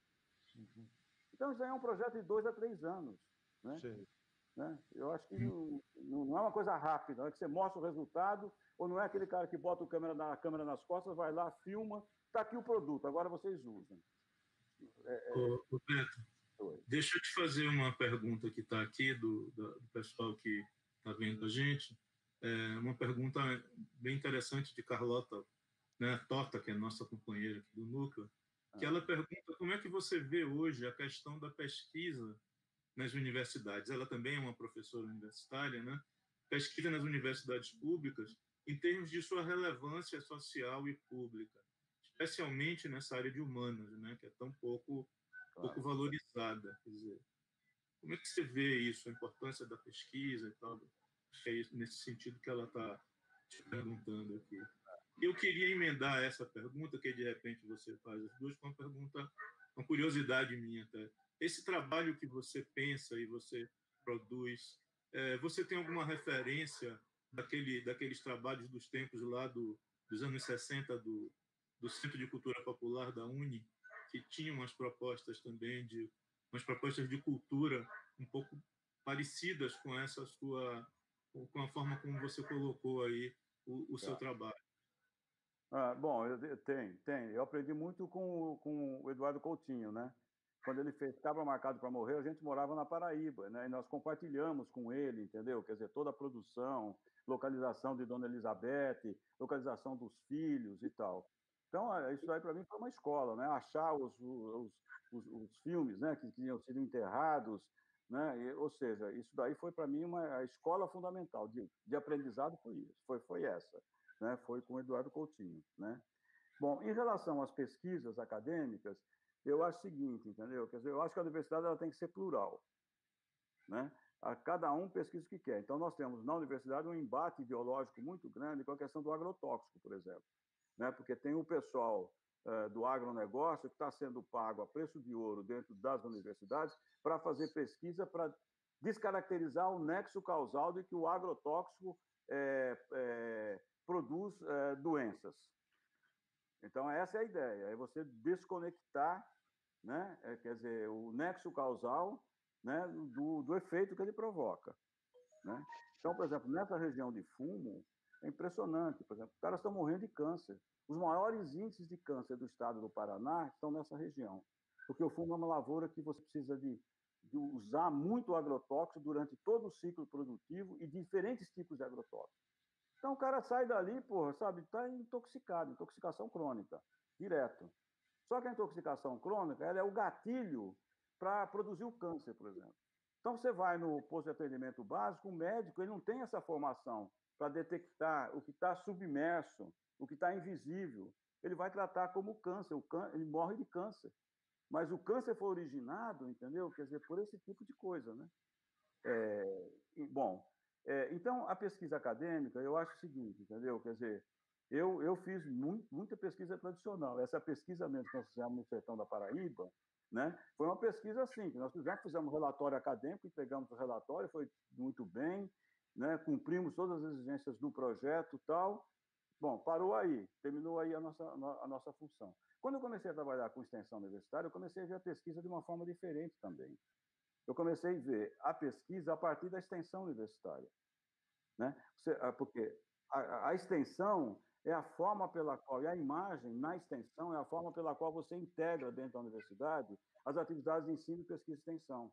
Uhum. Então isso aí é um projeto de dois a três anos. Né? Sim. Né? Eu acho que não, não, é uma coisa rápida, é que você mostra o resultado, ou não é aquele cara que bota a câmera, a câmera nas costas, vai lá, filma, está aqui o produto, agora vocês usam. É, é... Ô, ô deixa eu te fazer uma pergunta que está aqui do, do, pessoal que está vendo a gente. É uma pergunta bem interessante de Carlota né, Torta, que é nossa companheira aqui do Núcleo, que ah. ela pergunta como é que você vê hoje a questão da pesquisa nas universidades. Ela também é uma professora universitária, né? Pesquisa nas universidades públicas em termos de sua relevância social e pública, especialmente nessa área de humanas, né? Que é tão pouco pouco valorizada. Quer dizer, como é que você vê isso, a importância da pesquisa e tal? É isso, nesse sentido que ela está te perguntando aqui. Eu queria emendar essa pergunta, que de repente você faz as duas, com uma pergunta, uma curiosidade minha até. Esse trabalho que você pensa e você produz, é, você tem alguma referência daquele, daqueles trabalhos dos tempos lá do, dos anos 60 do, do Centro de Cultura Popular da Uni, que tinha umas propostas também de umas propostas de cultura um pouco parecidas com essa sua com a forma como você colocou aí o, o seu tá. trabalho. Ah, bom, tem, tem. Eu aprendi muito com, com o Eduardo Coutinho, né? Quando ele Cabra Marcado para Morrer, a gente morava na Paraíba, né? E nós compartilhamos com ele, entendeu? Quer dizer, toda a produção, localização de Dona Elizabeth, localização dos filhos e tal. Então, isso aí para mim foi uma escola, né? Achar os, os, os, os filmes né? que tinham sido enterrados, né? E, ou seja, isso daí foi para mim uma escola fundamental de, de aprendizado foi isso, foi, foi essa, né? Foi com Eduardo Coutinho, né? Bom, em relação às pesquisas acadêmicas, eu acho o seguinte, entendeu? Quer dizer, eu acho que a universidade ela tem que ser plural, né? A cada um pesquisa o que quer. Então, nós temos na universidade um embate ideológico muito grande com a questão do agrotóxico, por exemplo, né? Porque tem o pessoal uh, do agronegócio que está sendo pago a preço de ouro dentro das universidades para fazer pesquisa para descaracterizar o nexo causal de que o agrotóxico é, é, produz é, doenças. Então, essa é a ideia, é você desconectar, né, é, quer dizer, o nexo causal né, do, do efeito que ele provoca. Né? Então, por exemplo, nessa região de fumo, é impressionante. Por exemplo, os caras estão morrendo de câncer. Os maiores índices de câncer do estado do Paraná estão nessa região. Porque o fumo é uma lavoura que você precisa de, de usar muito agrotóxico durante todo o ciclo produtivo e diferentes tipos de agrotóxicos. Então o cara sai dali, porra, sabe, está intoxicado, intoxicação crônica, direto. Só que a intoxicação crônica ela é o gatilho para produzir o câncer, por exemplo. Então você vai no posto de atendimento básico, o médico ele não tem essa formação para detectar o que está submerso, o que está invisível. Ele vai tratar como câncer, ele morre de câncer. Mas o câncer foi originado, entendeu? Quer dizer, por esse tipo de coisa, né? É, bom, é, então, a pesquisa acadêmica, eu acho o seguinte, entendeu? Quer dizer, eu, eu fiz muito, muita pesquisa tradicional. Essa pesquisa mesmo que nós fizemos no sertão da Paraíba, né? Foi uma pesquisa assim, que nós fizemos, fizemos um relatório acadêmico, entregamos o relatório, foi muito bem, né? cumprimos todas as exigências do projeto tal. Bom, parou aí, terminou aí a nossa, a nossa função. Quando eu comecei a trabalhar com extensão universitária, eu comecei a ver a pesquisa de uma forma diferente também eu comecei a ver a pesquisa a partir da extensão universitária. Né? Ah, porque a, a extensão é a forma pela qual, e a imagem na extensão é a forma pela qual você integra dentro da universidade as atividades de ensino, pesquisa e extensão.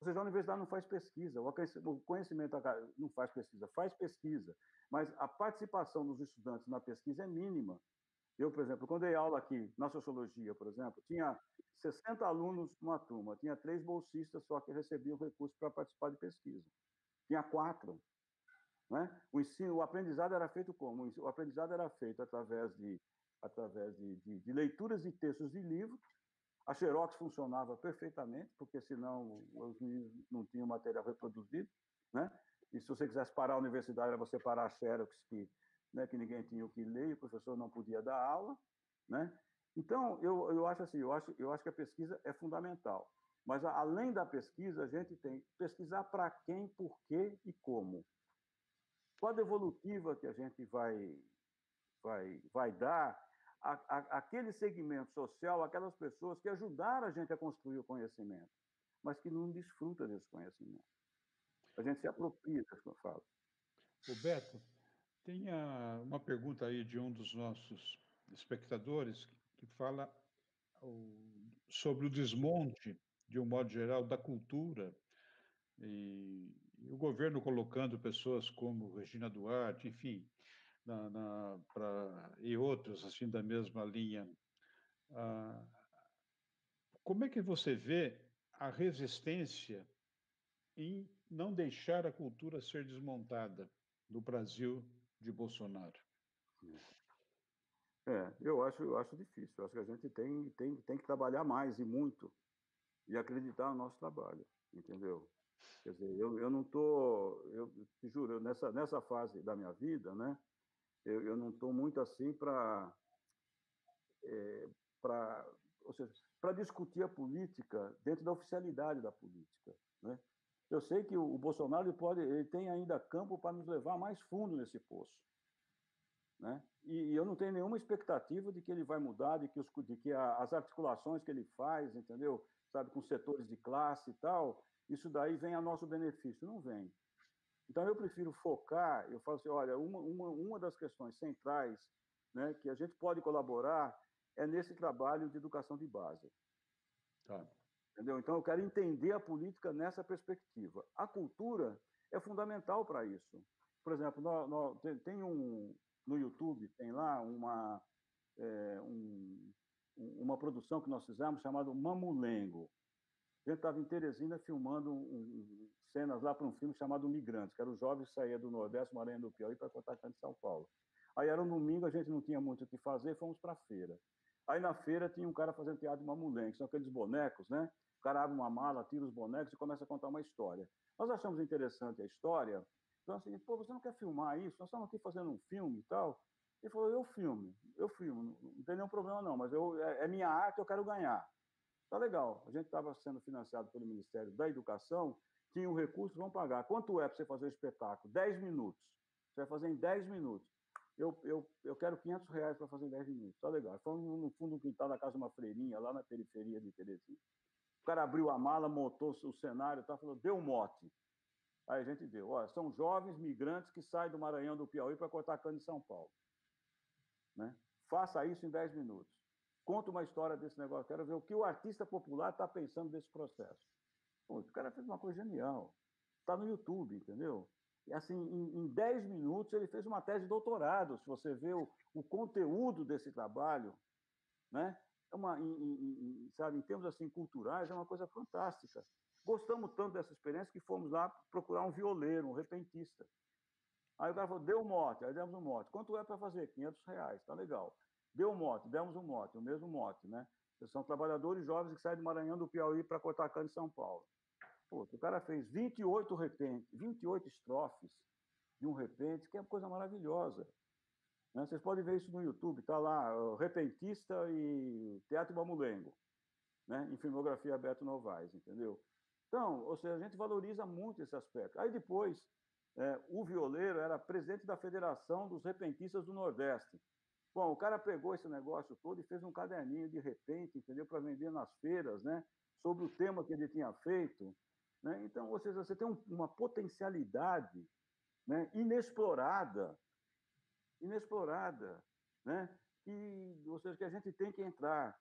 Ou seja, a universidade não faz pesquisa, o conhecimento não faz pesquisa, faz pesquisa, mas a participação dos estudantes na pesquisa é mínima. Eu, por exemplo, quando dei aula aqui na sociologia, por exemplo, tinha 60 alunos numa turma, tinha três bolsistas só que recebiam recursos para participar de pesquisa. Tinha quatro. Né? O ensino, o aprendizado era feito como? O aprendizado era feito através de, através de, de, de leituras de textos de livros. A Xerox funcionava perfeitamente, porque senão os meninos não tinham material reproduzido. Né? E se você quisesse parar a universidade, era você parar a Xerox, que, né, que ninguém tinha o que ler, o professor não podia dar aula. Né? Então, eu, eu acho assim, eu acho, eu acho que a pesquisa é fundamental. Mas, além da pesquisa, a gente tem que pesquisar para quem, por quê e como. Qual a evolutiva que a gente vai, vai, vai dar a, a, aquele segmento social, aquelas pessoas que ajudaram a gente a construir o conhecimento, mas que não desfrutam desse conhecimento. A gente se apropria que eu falo. Roberto, tem uma pergunta aí de um dos nossos espectadores que fala sobre o desmonte, de um modo geral, da cultura, e, e o governo colocando pessoas como Regina Duarte, enfim, na, na, pra, e outros assim da mesma linha. Ah, como é que você vê a resistência em não deixar a cultura ser desmontada no Brasil de Bolsonaro? É, eu acho, eu acho difícil. Eu acho que a gente tem, tem, tem que trabalhar mais e muito e acreditar no nosso trabalho, entendeu? Quer dizer, eu, eu não estou, eu te juro, nessa, nessa fase da minha vida, né, eu, eu não estou muito assim para, é, para, ou seja, para discutir a política dentro da oficialidade da política, né? Eu sei que o, Bolsonaro ele pode, ele tem ainda campo para nos levar mais fundo nesse poço. Né? E, e, eu não tenho nenhuma expectativa de que ele vai mudar, de que, os, de que a, as articulações que ele faz, entendeu? Sabe, com setores de classe e tal, isso daí vem a nosso benefício. Não vem. Então, eu prefiro focar, eu falo assim, olha, uma, uma, uma das questões centrais né, que a gente pode colaborar é nesse trabalho de educação de base. Tá. Entendeu? Então, eu quero entender a política nessa perspectiva. A cultura é fundamental para isso. Por exemplo, nós, nós, tem um, no YouTube, tem lá uma, é, um, uma produção que nós fizemos chamada Mamulengo. A gente estava em Teresina filmando um, cenas lá para um filme chamado Migrantes, que era os jovens que saíam do Nordeste, Maranhão do Piauí, para Cotacante, São Paulo. Aí era um domingo, a gente não tinha muito o que fazer, fomos para a feira. Aí na feira tinha um cara fazendo teatro de Mamulengo, que são aqueles bonecos, né? O cara abre uma mala, tira os bonecos e começa a contar uma história. Nós achamos interessante a história, então assim, pô, você não quer filmar isso? Nós estamos aqui fazendo um filme e tal. Ele falou, eu filme, eu filmo, não tem nenhum problema não, mas eu, é, é minha arte, eu quero ganhar. Tá legal, a gente estava sendo financiado pelo Ministério da Educação, tinha um recurso, vamos pagar. Quanto é para você fazer o espetáculo? 10 minutos. Você vai fazer em 10 minutos. Eu, eu, eu quero 500 reais para fazer em 10 minutos. Tá legal. Fomos no fundo do quintal da casa de uma freirinha, lá na periferia de Teresina. O cara abriu a mala, montou o cenário, tá, falou, deu um mote. Aí a gente deu. Olha, são jovens migrantes que saem do Maranhão, do Piauí, para cortar cana em São Paulo. Né? Faça isso em 10 minutos. Conta uma história desse negócio. Quero ver o que o artista popular está pensando desse processo. Pô, o cara fez uma coisa genial. Está no YouTube, entendeu? Assim, em, em 10 minutos, ele fez uma tese de doutorado. Se você vê o, o conteúdo desse trabalho, né? É uma, em, em, sabe, em termos assim culturais, é uma coisa fantástica. Gostamos tanto dessa experiência que fomos lá procurar um violeiro, um repentista. Aí o cara falou, deu mote, aí demos um mote. Quanto é para fazer? 500 reais, tá legal. Deu mote, demos um mote, o mesmo mote, né? São trabalhadores jovens que saem do Maranhão, do Piauí, para cortar cana em São Paulo. Pô, o cara fez 28 repente, 28 estrofes de um repente, que é uma coisa maravilhosa. Né? Vocês podem ver isso no YouTube, está lá, Repentista e Teatro Mamulengo, né? em filmografia Beto Novaes, entendeu? Então, ou seja, a gente valoriza muito esse aspecto. Aí depois, é, o violeiro era presidente da Federação dos Repentistas do Nordeste. Bom, o cara pegou esse negócio todo e fez um caderninho de repente, entendeu, para vender nas feiras, né? Sobre o tema que ele tinha feito. Né? Então, ou seja, você tem um, uma potencialidade né, inexplorada, inexplorada, né? E, ou seja, que a gente tem que entrar,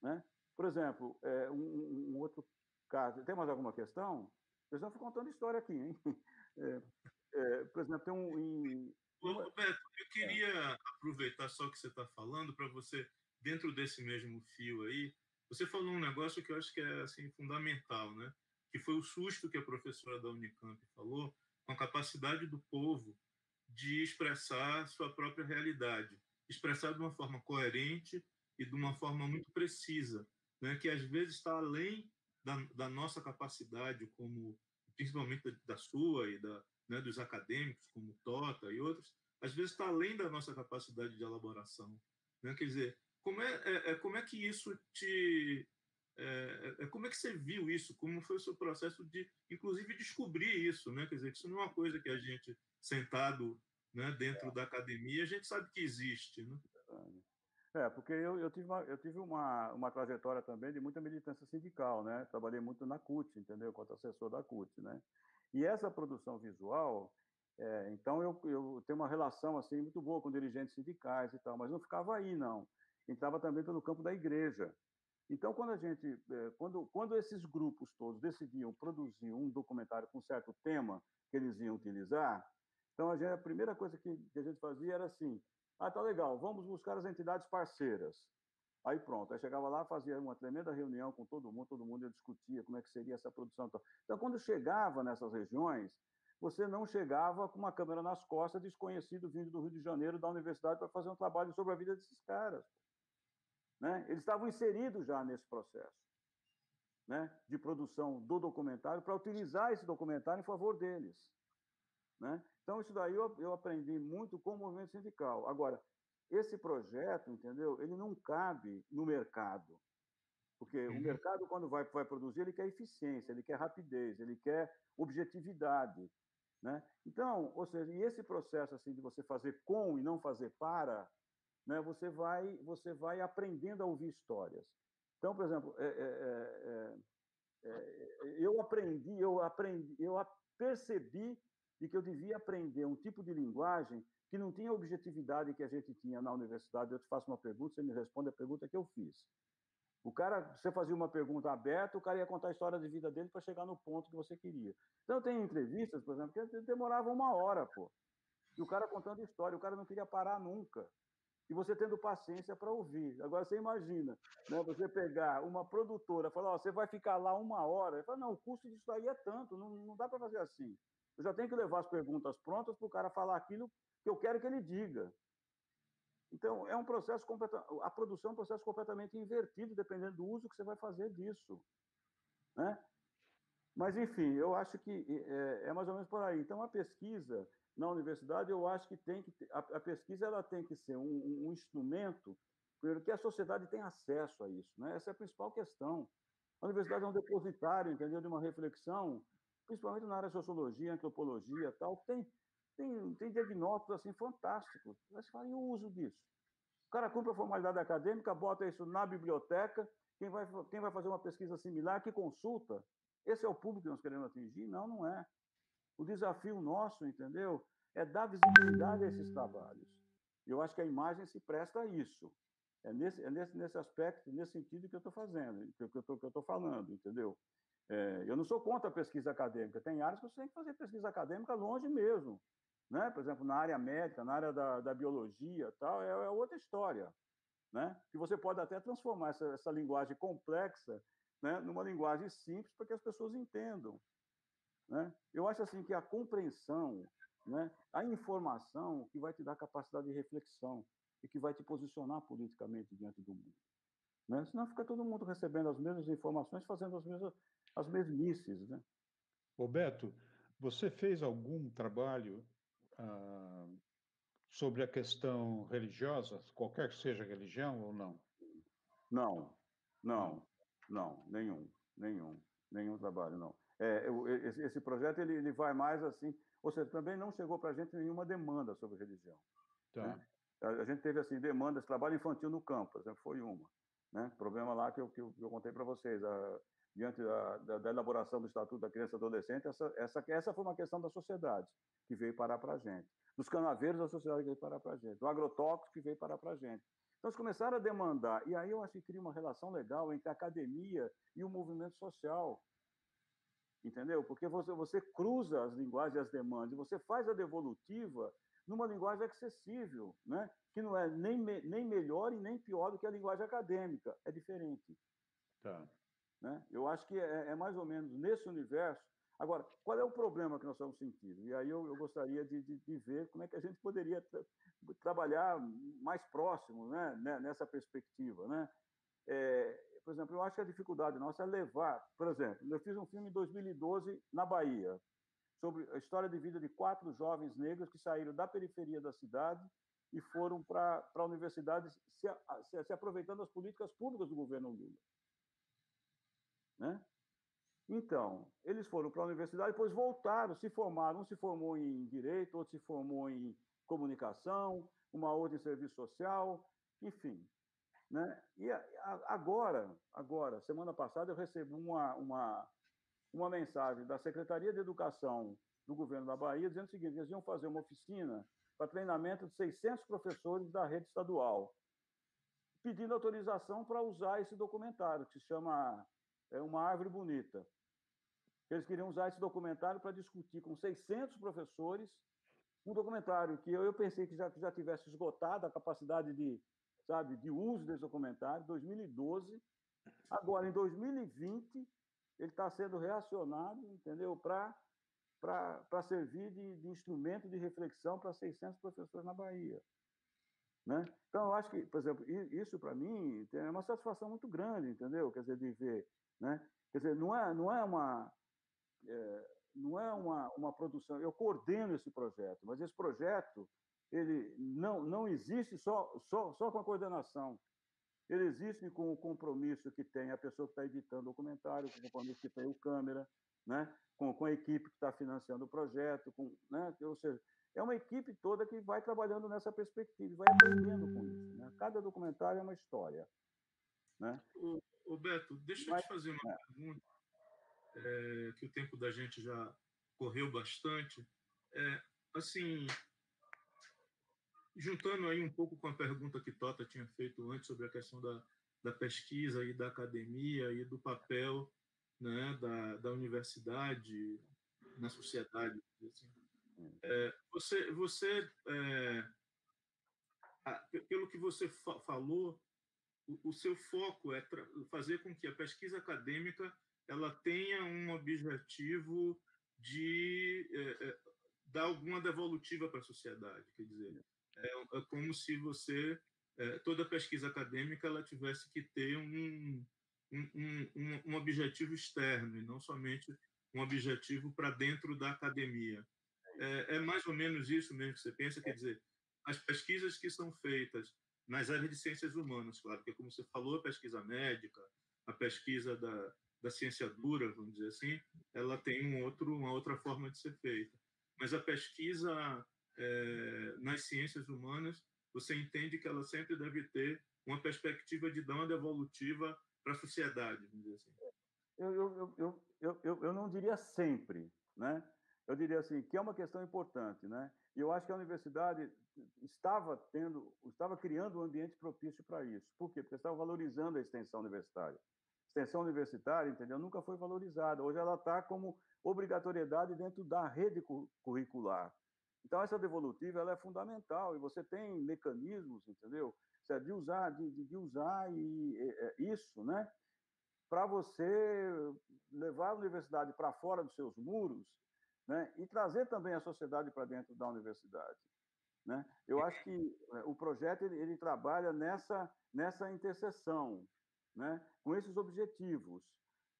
né? Por exemplo, é, um, um outro caso. Tem mais alguma questão? O pessoal foi contando história aqui, hein? É, é, por exemplo, tem um. Em... Roberto, eu queria aproveitar só o que você está falando para você, dentro desse mesmo fio aí, você falou um negócio que eu acho que é assim, fundamental, né? Que foi o susto que a professora da Unicamp falou, com a capacidade do povo de expressar sua própria realidade, expressar de uma forma coerente e de uma forma muito precisa, né? que às vezes está além da, da nossa capacidade, como principalmente da sua e da, né, dos acadêmicos, como Tota e outros, às vezes está além da nossa capacidade de elaboração. Né? Quer dizer, como é, é, é como é que isso te. É, é, como é que você viu isso? Como foi o seu processo de, inclusive, descobrir isso? Né? Quer dizer, que isso não é uma coisa que a gente, sentado né, dentro da academia, a gente sabe que existe. Né? É, porque eu, eu tive, uma, eu tive uma, uma trajetória também de muita militância sindical, né? Trabalhei muito na CUT, entendeu? Quanto assessor da CUT, né? E essa produção visual, é, então eu, eu tenho uma relação assim muito boa com dirigentes sindicais e tal, mas não ficava aí não. Entrava também pelo campo da igreja. Então quando a gente, é, quando quando esses grupos todos decidiam produzir um documentário com certo tema que eles iam utilizar, então a, gente, a primeira coisa que, que a gente fazia era assim: ah, tá legal, vamos buscar as entidades parceiras. Aí pronto, aí chegava lá, fazia uma tremenda reunião com todo mundo, todo mundo discutia como é que seria essa produção. Então, quando chegava nessas regiões, você não chegava com uma câmera nas costas, desconhecido vindo do Rio de Janeiro, da universidade, para fazer um trabalho sobre a vida desses caras. Né? Eles estavam inseridos já nesse processo né? de produção do documentário para utilizar esse documentário em favor deles. Né? Então, isso daí eu, eu aprendi muito com o movimento sindical. Agora, esse projeto, entendeu? Ele não cabe no mercado. Porque uhum. o mercado, quando vai, vai produzir, ele quer eficiência, ele quer rapidez, ele quer objetividade. Né? Então, ou seja, e esse processo assim de você fazer com e não fazer para, né, você vai você vai aprendendo a ouvir histórias. Então, por exemplo, é, é, é, é eu aprendi, eu aprendi, eu percebi de que eu devia aprender um tipo de linguagem que não tinha a objetividade que a gente tinha na universidade. Eu te faço uma pergunta, você me responde a pergunta que eu fiz. O cara, você fazia uma pergunta aberta, o cara ia contar a história de vida dele para chegar no ponto que você queria. Então, tem entrevistas, por exemplo, que demoravam uma hora, pô. E o cara contando história, o cara não queria parar nunca. E você tendo paciência para ouvir. Agora, você imagina, né, você pegar uma produtora, falar, você vai ficar lá uma hora. Fala, não, o custo disso aí é tanto, não, não dá para fazer assim. Eu já tenho que levar as perguntas prontas para o cara falar aquilo que eu quero que ele diga. Então, é um processo a produção é um processo completamente invertido, dependendo do uso que você vai fazer disso. Né? Mas, enfim, eu acho que é, é mais ou menos por aí. Então, a pesquisa na universidade, eu acho que tem que a, a, pesquisa ela tem que ser um, um instrumento que a sociedade tem acesso a isso. Né? Essa é a principal questão. A universidade é um depositário, entendeu, de uma reflexão principalmente na área de sociologia, antropologia tal, tem, tem, tem diagnósticos assim, fantásticos. Mas fala, o uso disso? O cara cumpre a formalidade acadêmica, bota isso na biblioteca, quem vai, quem vai fazer uma pesquisa similar, que consulta? Esse é o público que nós queremos atingir? Não, não é. O desafio nosso, entendeu? É dar visibilidade a esses trabalhos. Eu acho que a imagem se presta a isso. É nesse, é nesse, nesse aspecto, nesse sentido que eu estou fazendo, que eu estou falando, entendeu? É, eu não sou contra a pesquisa acadêmica. Tem áreas que você tem que fazer pesquisa acadêmica longe mesmo. Né? Por exemplo, na área médica, na área da, da biologia tal, é, é, outra história. Né? Que você pode até transformar essa, essa linguagem complexa né, numa linguagem simples para que as pessoas entendam. Né? Eu acho assim que a compreensão, né, a informação que vai te dar capacidade de reflexão e que vai te posicionar politicamente diante do mundo. Né? Senão fica todo mundo recebendo as mesmas informações, fazendo as mesmas as mesmices. Né? Roberto, você fez algum trabalho ah, sobre a questão religiosa, qualquer que seja a religião ou não? Não, não, não, nenhum, nenhum, nenhum trabalho, não. É, esse, projeto ele, ele vai mais assim, ou seja, também não chegou para a gente nenhuma demanda sobre religião. Tá. Né? A, gente teve assim demandas, trabalho infantil no campo, foi uma. Né? Problema lá que eu, que eu, que eu contei para vocês, a, diante da, da, da, elaboração do Estatuto da Criança e Adolescente, essa, essa, essa foi uma questão da sociedade que veio parar para a gente. Dos canaveiros, a sociedade que veio parar para a gente. Do agrotóxico que veio parar para a gente. Então, eles começaram a demandar. E aí eu acho que cria uma relação legal entre a academia e o movimento social. Entendeu? Porque você, você cruza as linguagens e as demandas, e você faz a devolutiva numa linguagem acessível, né? que não é nem, me, nem melhor e nem pior do que a linguagem acadêmica. É diferente. Tá. Né? Eu acho que é, é, mais ou menos nesse universo. Agora, qual é o problema que nós estamos sentindo? E aí eu, eu gostaria de, de, de, ver como é que a gente poderia tra trabalhar mais próximo né? nessa perspectiva. Né? É, por exemplo, eu acho que a dificuldade nossa é levar. Por exemplo, eu fiz um filme em 2012 na Bahia, sobre a história de vida de quatro jovens negros que saíram da periferia da cidade e foram para a universidade se, se, se aproveitando das políticas públicas do governo Lula. Né? Então, eles foram para a universidade, depois voltaram, se formaram. Um se formou em direito, outro se formou em comunicação, uma outra em serviço social, enfim. Né? E agora, agora, semana passada, eu recebi uma, uma, uma mensagem da Secretaria de Educação do governo da Bahia dizendo o seguinte: eles iam fazer uma oficina para treinamento de 600 professores da rede estadual, pedindo autorização para usar esse documentário, que se chama é uma árvore bonita. Eles queriam usar esse documentário para discutir com 600 professores um documentário que eu, eu pensei que já, que já tivesse esgotado a capacidade de, sabe, de uso desse documentário, 2012. Agora, em 2020, ele está sendo reacionado, entendeu? Para servir de, de instrumento de reflexão para 600 professores na Bahia. Né? Então, eu acho que, por exemplo, isso para mim é uma satisfação muito grande, entendeu? Quer dizer, de ver né? Quer dizer, não é, não é uma. É, não é uma, uma produção, eu coordeno esse projeto, mas esse projeto ele não, não existe só, só, só com a coordenação. Ele existe com o compromisso que tem a pessoa que está editando o documentário, com o compromisso que tem o câmera, né? com, com a equipe que está financiando o projeto, com, né? ou seja, é uma equipe toda que vai trabalhando nessa perspectiva, vai aprendendo com isso. Né? Cada documentário é uma história. Né? Ô Beto, deixa eu te fazer uma é. pergunta, é, que o tempo da gente já correu bastante. É, assim, juntando aí um pouco com a pergunta que Tota tinha feito antes sobre a questão da, da pesquisa e da academia e do papel né, da, da universidade na sociedade. Assim. É, você, você é, pelo que você fa falou, o, o, seu foco é fazer com que a pesquisa acadêmica ela tenha um objetivo de é, é dar alguma devolutiva para a sociedade, quer dizer, é, é como se você é, toda pesquisa acadêmica ela tivesse que ter um, um, um, um objetivo externo e não somente um objetivo para dentro da academia. É, é, mais ou menos isso mesmo que você pensa, quer dizer, as pesquisas que são feitas nas áreas de ciências humanas, claro, que como você falou, a pesquisa médica, a pesquisa da, da ciência dura, vamos dizer assim, ela tem um outro, uma outra forma de ser feita. Mas a pesquisa é, nas ciências humanas, você entende que ela sempre deve ter uma perspectiva de dar uma devolutiva para a sociedade, vamos dizer assim. Eu, eu, eu, eu, eu, eu não diria sempre, né? Eu diria assim, que é uma questão importante, né? E eu acho que a universidade estava tendo, estava criando um ambiente propício para isso. Por quê? Porque estava valorizando a extensão universitária. A extensão universitária, entendeu? Nunca foi valorizada. Hoje ela está como obrigatoriedade dentro da rede curricular. Então, essa devolutiva ela é fundamental e você tem mecanismos, entendeu? De usar, de, de usar e, é, isso, né? Para você levar a universidade para fora dos seus muros né? e trazer também a sociedade para dentro da universidade. Né? Eu acho que é, o projeto ele, ele trabalha nessa, nessa interseção, né? com esses objetivos,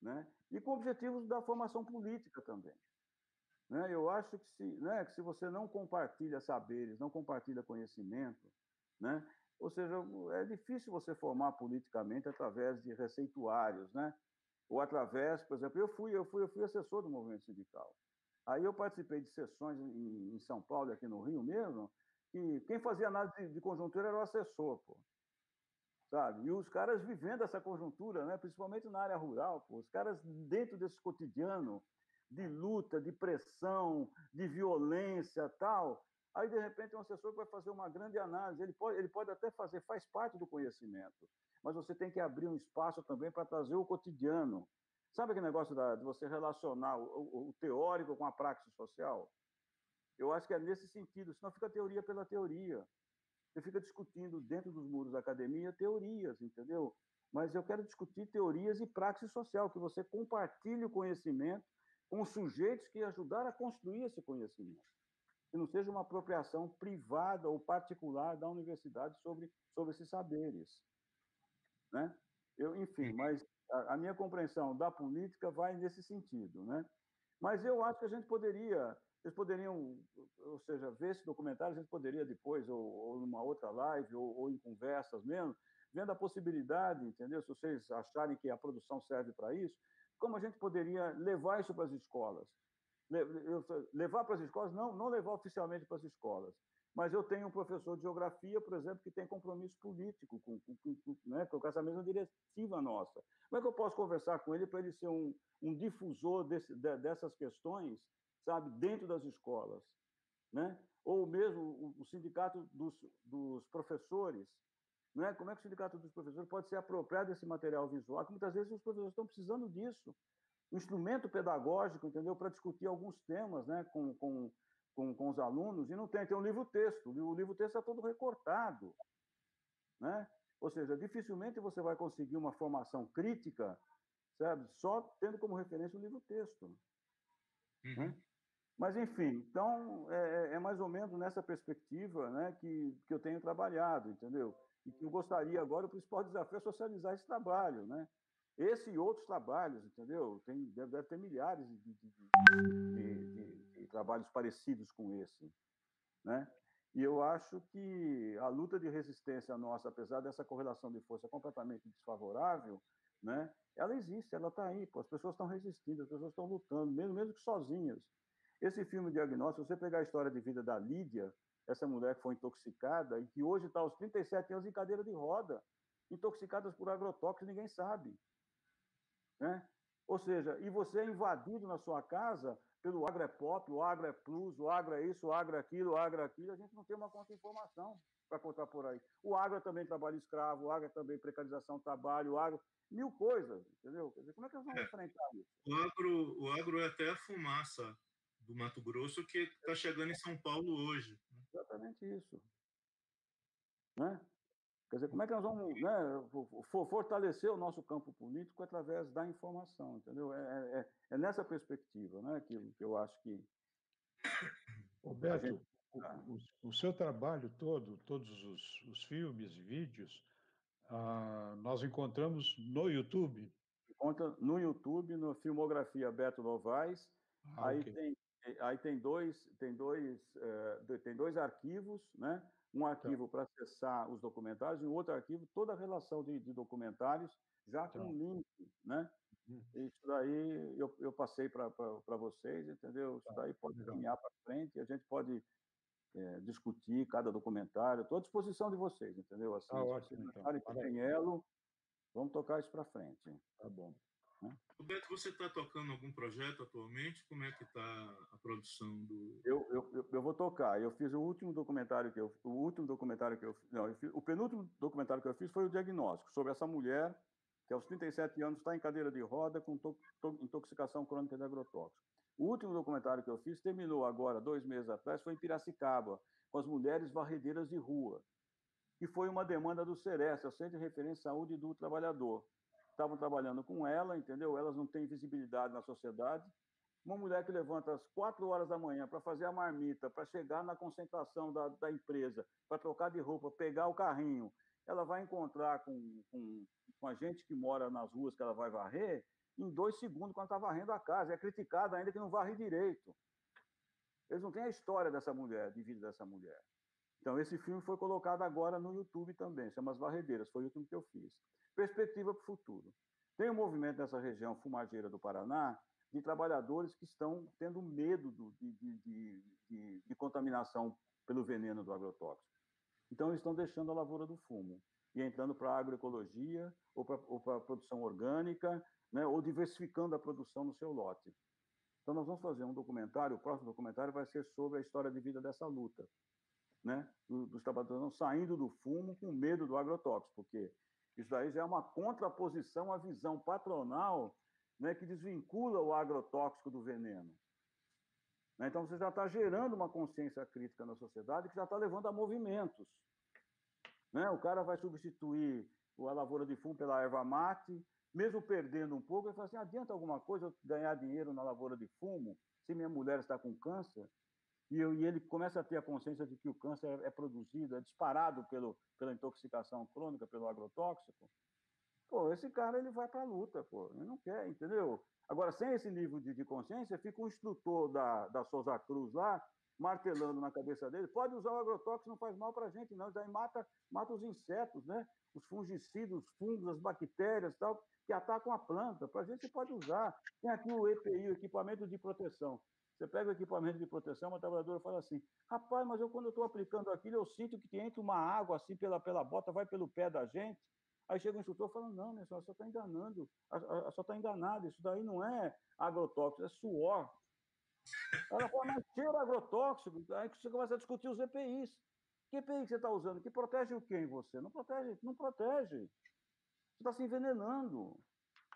né? e com objetivos da formação política também. Né? Eu acho que se, né, que se você não compartilha saberes, não compartilha conhecimento, né? ou seja, é difícil você formar politicamente através de receituários, né? ou através, por exemplo, eu fui, eu fui, eu fui assessor do movimento sindical. Aí eu participei de sessões em, em São Paulo, aqui no Rio mesmo, que quem fazia análise de, de conjuntura era o assessor, pô. Sabe? E os caras vivendo essa conjuntura, né? principalmente na área rural, pô. os caras dentro desse cotidiano, de luta, de pressão, de violência tal. Aí, de repente, um assessor vai fazer uma grande análise. Ele pode, ele pode até fazer, faz parte do conhecimento, mas você tem que abrir um espaço também para trazer o cotidiano. Sabe aquele negócio da, de você relacionar o, o, teórico com a prática social? Eu acho que é nesse sentido, senão fica teoria pela teoria. Você fica discutindo dentro dos muros da academia teorias, entendeu? Mas eu quero discutir teorias e prática social, que você compartilhe o conhecimento com sujeitos que ajudaram a construir esse conhecimento. Que não seja uma apropriação privada ou particular da universidade sobre, sobre esses saberes. Né? Eu, enfim, mas a, a minha compreensão da política vai nesse sentido. Né? Mas eu acho que a gente poderia, vocês poderiam, ou seja, ver esse documentário, a gente poderia depois, ou, ou numa outra live, ou, ou em conversas mesmo, vendo a possibilidade, entendeu? Se vocês acharem que a produção serve para isso, como a gente poderia levar isso para as escolas? Levar para as escolas, não, não levar oficialmente para as escolas, mas eu tenho um professor de geografia, por exemplo, que tem compromisso político com, com, com, né, com essa mesma diretiva nossa. Como é que eu posso conversar com ele para ele ser um, um difusor desse, de, dessas questões, sabe, dentro das escolas? Né? Ou mesmo o, o sindicato dos, dos professores, é? Como é que o sindicato dos professores pode ser apropriado desse material visual? Que muitas vezes os professores estão precisando disso. Um instrumento pedagógico, entendeu? Para discutir alguns temas né? com, com, com, com os alunos, e não tem, tem um livro-texto. O livro-texto é todo recortado. Né? Ou seja, dificilmente você vai conseguir uma formação crítica, sabe? Só tendo como referência o livro-texto. Né? Uhum. Né? Mas, enfim, então, é, é, é, mais ou menos nessa perspectiva né, que, que eu tenho trabalhado, entendeu? E que eu gostaria agora, o principal desafio é socializar esse trabalho, né? Esse e outros trabalhos, entendeu? Tem, deve, deve ter milhares de, de, de, de, trabalhos parecidos com esse, né? E eu acho que a luta de resistência nossa, apesar dessa correlação de força completamente desfavorável, né? Ela existe, ela está aí, pô, as pessoas estão resistindo, as pessoas estão lutando, mesmo, mesmo que sozinhas. Esse filme Diagnóstico, se você pegar a história de vida da Lídia, essa mulher que foi intoxicada e que hoje está aos 37 anos em cadeira de roda, intoxicadas por agrotóxicos, ninguém sabe. Né? Ou seja, e você é invadido na sua casa pelo agro é pop, o agro é plus, o agro é isso, o agro é aquilo, o agro é aquilo, a gente não tem uma contra-informação para contar por aí. O agro é também trabalho escravo, o agro é também precarização do trabalho, o agro mil coisas, entendeu? Quer dizer, como é que nós vamos é. enfrentar isso? O agro, o agro é até a fumaça do Mato Grosso que está chegando em São Paulo hoje. Exatamente isso. Né? Quer dizer, como é que nós vamos né, fortalecer o nosso campo político através da informação, entendeu? É, é, é, é nessa perspectiva né, que, que eu acho que. Roberto, gente... o, o, seu trabalho todo, todos os, os filmes e vídeos, ah, nós encontramos no YouTube? Encontra no YouTube, no Filmografia Beto Novaes. Ah, aí, okay. tem, aí tem dois, tem dois, uh, tem dois arquivos, né? um tá. arquivo para acessar os documentários e um outro arquivo, toda a relação de, de documentários, já com link, né? Uhum. Isso daí eu, eu passei para vocês, entendeu? Isso tá, daí pode caminhar para frente, a gente pode é, discutir cada documentário, estou à disposição de vocês, entendeu? Assim, ah, ótimo, então. elo, vamos tocar isso para frente. Tá bom. Roberto, você está tocando algum projeto atualmente? Como é que está a produção do? Eu, eu, eu vou tocar. Eu fiz o último documentário que eu, o último documentário que eu, não, eu fiz, o penúltimo documentário que eu fiz foi o diagnóstico sobre essa mulher que aos 37 anos está em cadeira de roda com to, to, intoxicação crônica de agrotóxico. O último documentário que eu fiz terminou agora, dois meses atrás, foi em Piracicaba, com as mulheres varredeiras de rua, que foi uma demanda do CERES, o Centro de Referência à Saúde do Trabalhador estavam trabalhando com ela, entendeu? Elas não têm visibilidade na sociedade. Uma mulher que levanta às quatro horas da manhã para fazer a marmita, para chegar na concentração da, da empresa, para trocar de roupa, pegar o carrinho, ela vai encontrar com, com, com a gente que mora nas ruas que ela vai varrer em dois segundos quando está varrendo a casa. É criticada ainda que não varre direito. Eles não têm a história dessa mulher, de vida dessa mulher. Então, esse filme foi colocado agora no YouTube também, chama As Varredeiras, foi o último que eu fiz. Perspectiva para o futuro. Tem um movimento nessa região fumageira do Paraná de trabalhadores que estão tendo medo do, de, de, de, de, contaminação pelo veneno do agrotóxico. Então, eles estão deixando a lavoura do fumo e entrando para a agroecologia ou para a produção orgânica, né, ou diversificando a produção no seu lote. Então, nós vamos fazer um documentário, o próximo documentário vai ser sobre a história de vida dessa luta, né, dos trabalhadores saindo do fumo com medo do agrotóxico, porque isso aí já é uma contraposição à visão patronal né, que desvincula o agrotóxico do veneno. Né, então, você já está gerando uma consciência crítica na sociedade que já está levando a movimentos. Né? O cara vai substituir a lavoura de fumo pela erva mate, mesmo perdendo um pouco, ele fala assim, adianta alguma coisa ganhar dinheiro na lavoura de fumo se minha mulher está com câncer? E, e, ele começa a ter a consciência de que o câncer é, é produzido, é disparado pelo, pela intoxicação crônica, pelo agrotóxico, pô, esse cara ele vai para a luta, pô, ele não quer, entendeu? Agora, sem esse nível de, de consciência, fica um instrutor da, da Souza Cruz lá, martelando na cabeça dele, pode usar o agrotóxico, não faz mal para a gente, não, daí mata, mata os insetos, né? Os fungicidas, os fungos, as bactérias tal, que atacam a planta. Para a gente pode usar. Tem aqui o EPI, o equipamento de proteção. Você pega o equipamento de proteção, uma trabalhadora fala assim: rapaz, mas eu quando eu estou aplicando aquilo, eu sinto que entra uma água assim pela, pela bota, vai pelo pé da gente. Aí chega o instrutor falando: não, minha senhora, só está enganando, só está enganado, isso daí não é agrotóxico, é suor. Ela fala: mas cheiro agrotóxico. Aí você começa a discutir os EPIs. Que EPI que você está usando? Que protege o quê em você? Não protege, não protege. Você está se envenenando.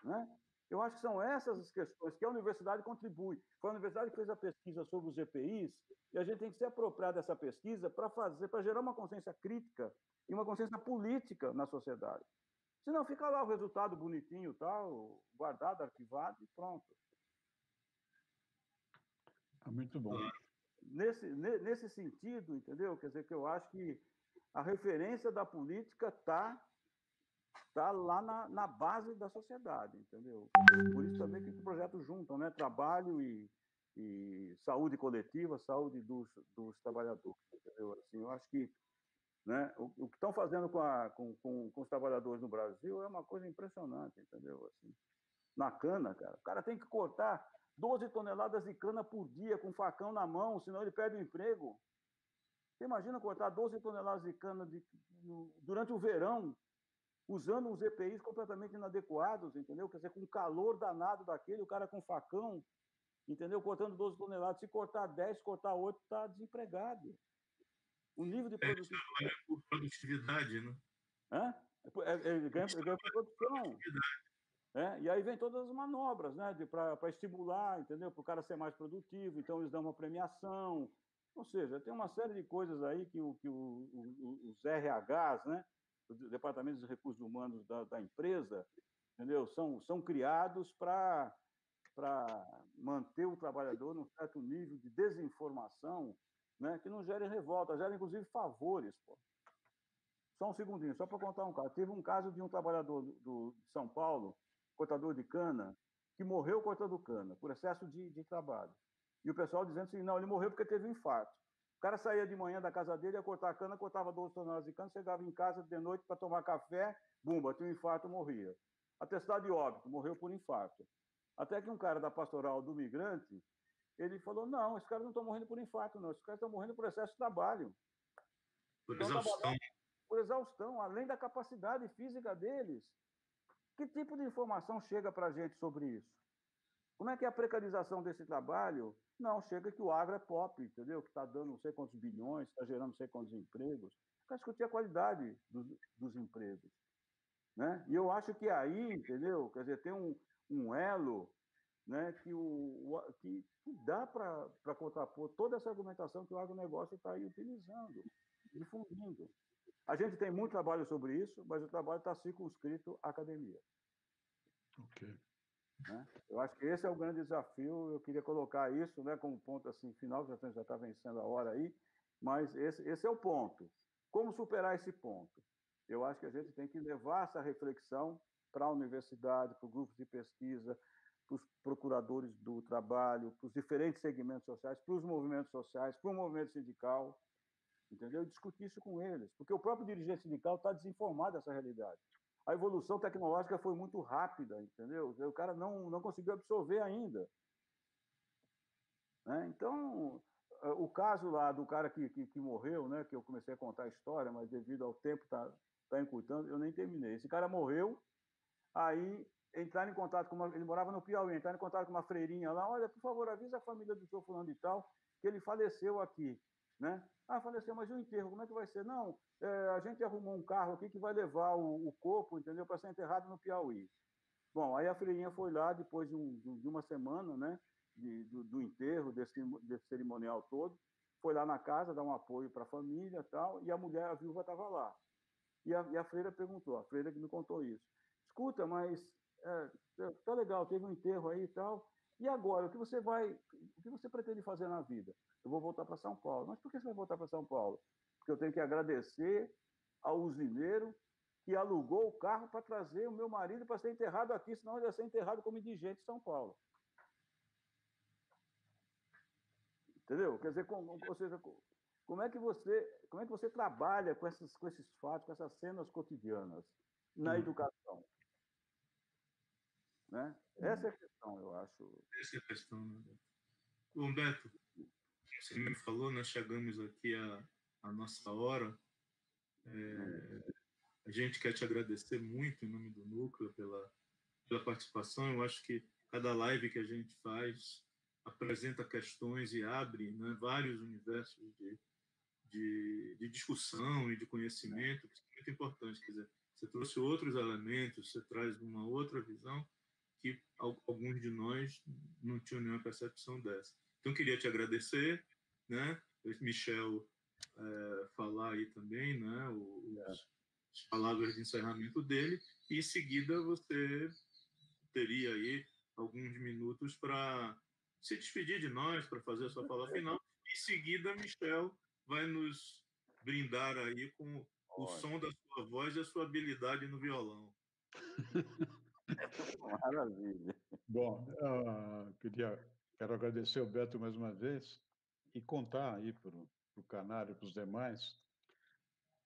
Né? Eu acho que são essas as questões que a universidade contribui. Foi a universidade que fez a pesquisa sobre os EPIs, e a gente tem que se apropriar dessa pesquisa para fazer, para gerar uma consciência crítica e uma consciência política na sociedade. Senão fica lá o resultado bonitinho, tal, guardado, arquivado e pronto. Ah, muito bom. Nesse, nesse sentido, entendeu? Quer dizer, que eu acho que a referência da política está está lá na, na, base da sociedade, entendeu? Por isso também que o projeto juntam, né? Trabalho e, e saúde coletiva, saúde dos, dos trabalhadores, entendeu? Assim, eu acho que né, o, o que estão fazendo com, a, com, com, com, os trabalhadores no Brasil é uma coisa impressionante, entendeu? Assim, na cana, cara, o cara tem que cortar 12 toneladas de cana por dia com facão na mão, senão ele perde o emprego. Você imagina cortar 12 toneladas de cana de, no, durante o verão, usando uns EPIs completamente inadequados, entendeu? Quer dizer, com calor danado daquele, o cara com facão, entendeu? Cortando 12 toneladas. Se cortar 10, cortar 8, está desempregado. O nível de produtividade. É, por produtividade, né? Hã? É, é, ele ganha, ele ganha por produção. É, e aí vem todas as manobras, né? Para estimular, entendeu? Para o cara ser mais produtivo. Então, eles dão uma premiação. Ou seja, tem uma série de coisas aí que, o, que o, o, os RHs, né? Os Departamentos de Recursos Humanos da, da empresa, entendeu? São, são criados para manter o trabalhador num certo nível de desinformação né, que não gere revolta, gera inclusive favores. Pô. Só um segundinho, só para contar um caso. Teve um caso de um trabalhador do, do, de São Paulo, cortador de cana, que morreu cortando cana, por excesso de, de trabalho. E o pessoal dizendo assim, não, ele morreu porque teve um infarto. O cara saía de manhã da casa dele, ia cortar a cana, cortava 12 toneladas de cana, chegava em casa de noite para tomar café, bumba, tinha um infarto, morria. Atestado de óbito, morreu por infarto. Até que um cara da pastoral do migrante, ele falou, não, esses caras não estão morrendo por infarto, não, esses caras estão morrendo por excesso de trabalho. Por exaustão. Por exaustão, além da capacidade física deles. Que tipo de informação chega para a gente sobre isso? Como é que é a precarização desse trabalho? Não, chega que o agro é pop, entendeu? Que está dando não sei quantos bilhões, está gerando não sei quantos empregos. Para discutir a qualidade dos, dos empregos. Né? E eu acho que aí, entendeu? Quer dizer, tem um, um elo né, que, o, que dá para contrapor toda essa argumentação que o agronegócio está aí utilizando, difundindo. A gente tem muito trabalho sobre isso, mas o trabalho está circunscrito à academia. Ok. Né? Eu acho que esse é o grande desafio. Eu queria colocar isso né, como ponto assim final, já está vencendo a hora aí, mas esse, esse é o ponto. Como superar esse ponto? Eu acho que a gente tem que levar essa reflexão para a universidade, para o grupo de pesquisa, para os procuradores do trabalho, para os diferentes segmentos sociais, para os movimentos sociais, para o movimento sindical, entendeu? Discutir isso com eles, porque o próprio dirigente sindical está desinformado dessa realidade a evolução tecnológica foi muito rápida, entendeu? O cara não, não conseguiu absorver ainda. Né? Então, o caso lá do cara que, que, que, morreu, né, que eu comecei a contar a história, mas devido ao tempo tá, tá encurtando, eu nem terminei. Esse cara morreu, aí entraram em contato com uma, ele morava no Piauí, entraram em contato com uma freirinha lá, olha, por favor, avisa a família do seu fulano e tal, que ele faleceu aqui, né? Ah, faleceu, mas e o enterro, como é que vai ser? Não, é, a gente arrumou um carro aqui que vai levar o, o corpo, entendeu, para ser enterrado no Piauí. Bom, aí a freirinha foi lá depois de, um, de uma semana, né, de, do, do, enterro, desse, desse cerimonial todo, foi lá na casa dar um apoio para a família tal, e a mulher, a viúva, estava lá. E a, e a, freira perguntou, a freira que me contou isso. Escuta, mas é, tá legal, teve um enterro aí e tal, e agora, o que você vai, o que você pretende fazer na vida? Eu vou voltar para São Paulo. Mas por que você vai voltar para São Paulo? Porque eu tenho que agradecer ao usineiro que alugou o carro para trazer o meu marido para ser enterrado aqui, senão ele ia ser enterrado como indigente em São Paulo. Entendeu? Quer dizer, como, ou seja, como é que você, como é que você trabalha com esses, com esses fatos, com essas cenas cotidianas na hum. educação? Né? Essa é a questão, eu acho. Essa é a questão. Né? Humberto, você me falou, nós chegamos aqui a nossa hora. É, a gente quer te agradecer muito em nome do Núcleo pela, pela participação. Eu acho que cada live que a gente faz apresenta questões e abre né, vários universos de, de, de, discussão e de conhecimento, que é muito importante. Quer dizer, você trouxe outros elementos, você traz uma outra visão que alguns de nós não tinham nenhuma percepção dessa. Então, queria te agradecer, né? Michel é, falar aí também, né? Os, é. as palavras de encerramento dele, e em seguida você teria aí alguns minutos para se despedir de nós, para fazer a sua fala final. Em seguida, Michel vai nos brindar aí com o som da sua voz e a sua habilidade no violão. Maravilha. Bom, uh, queria, quero agradecer ao Beto mais uma vez e contar aí para o Canário e para os demais.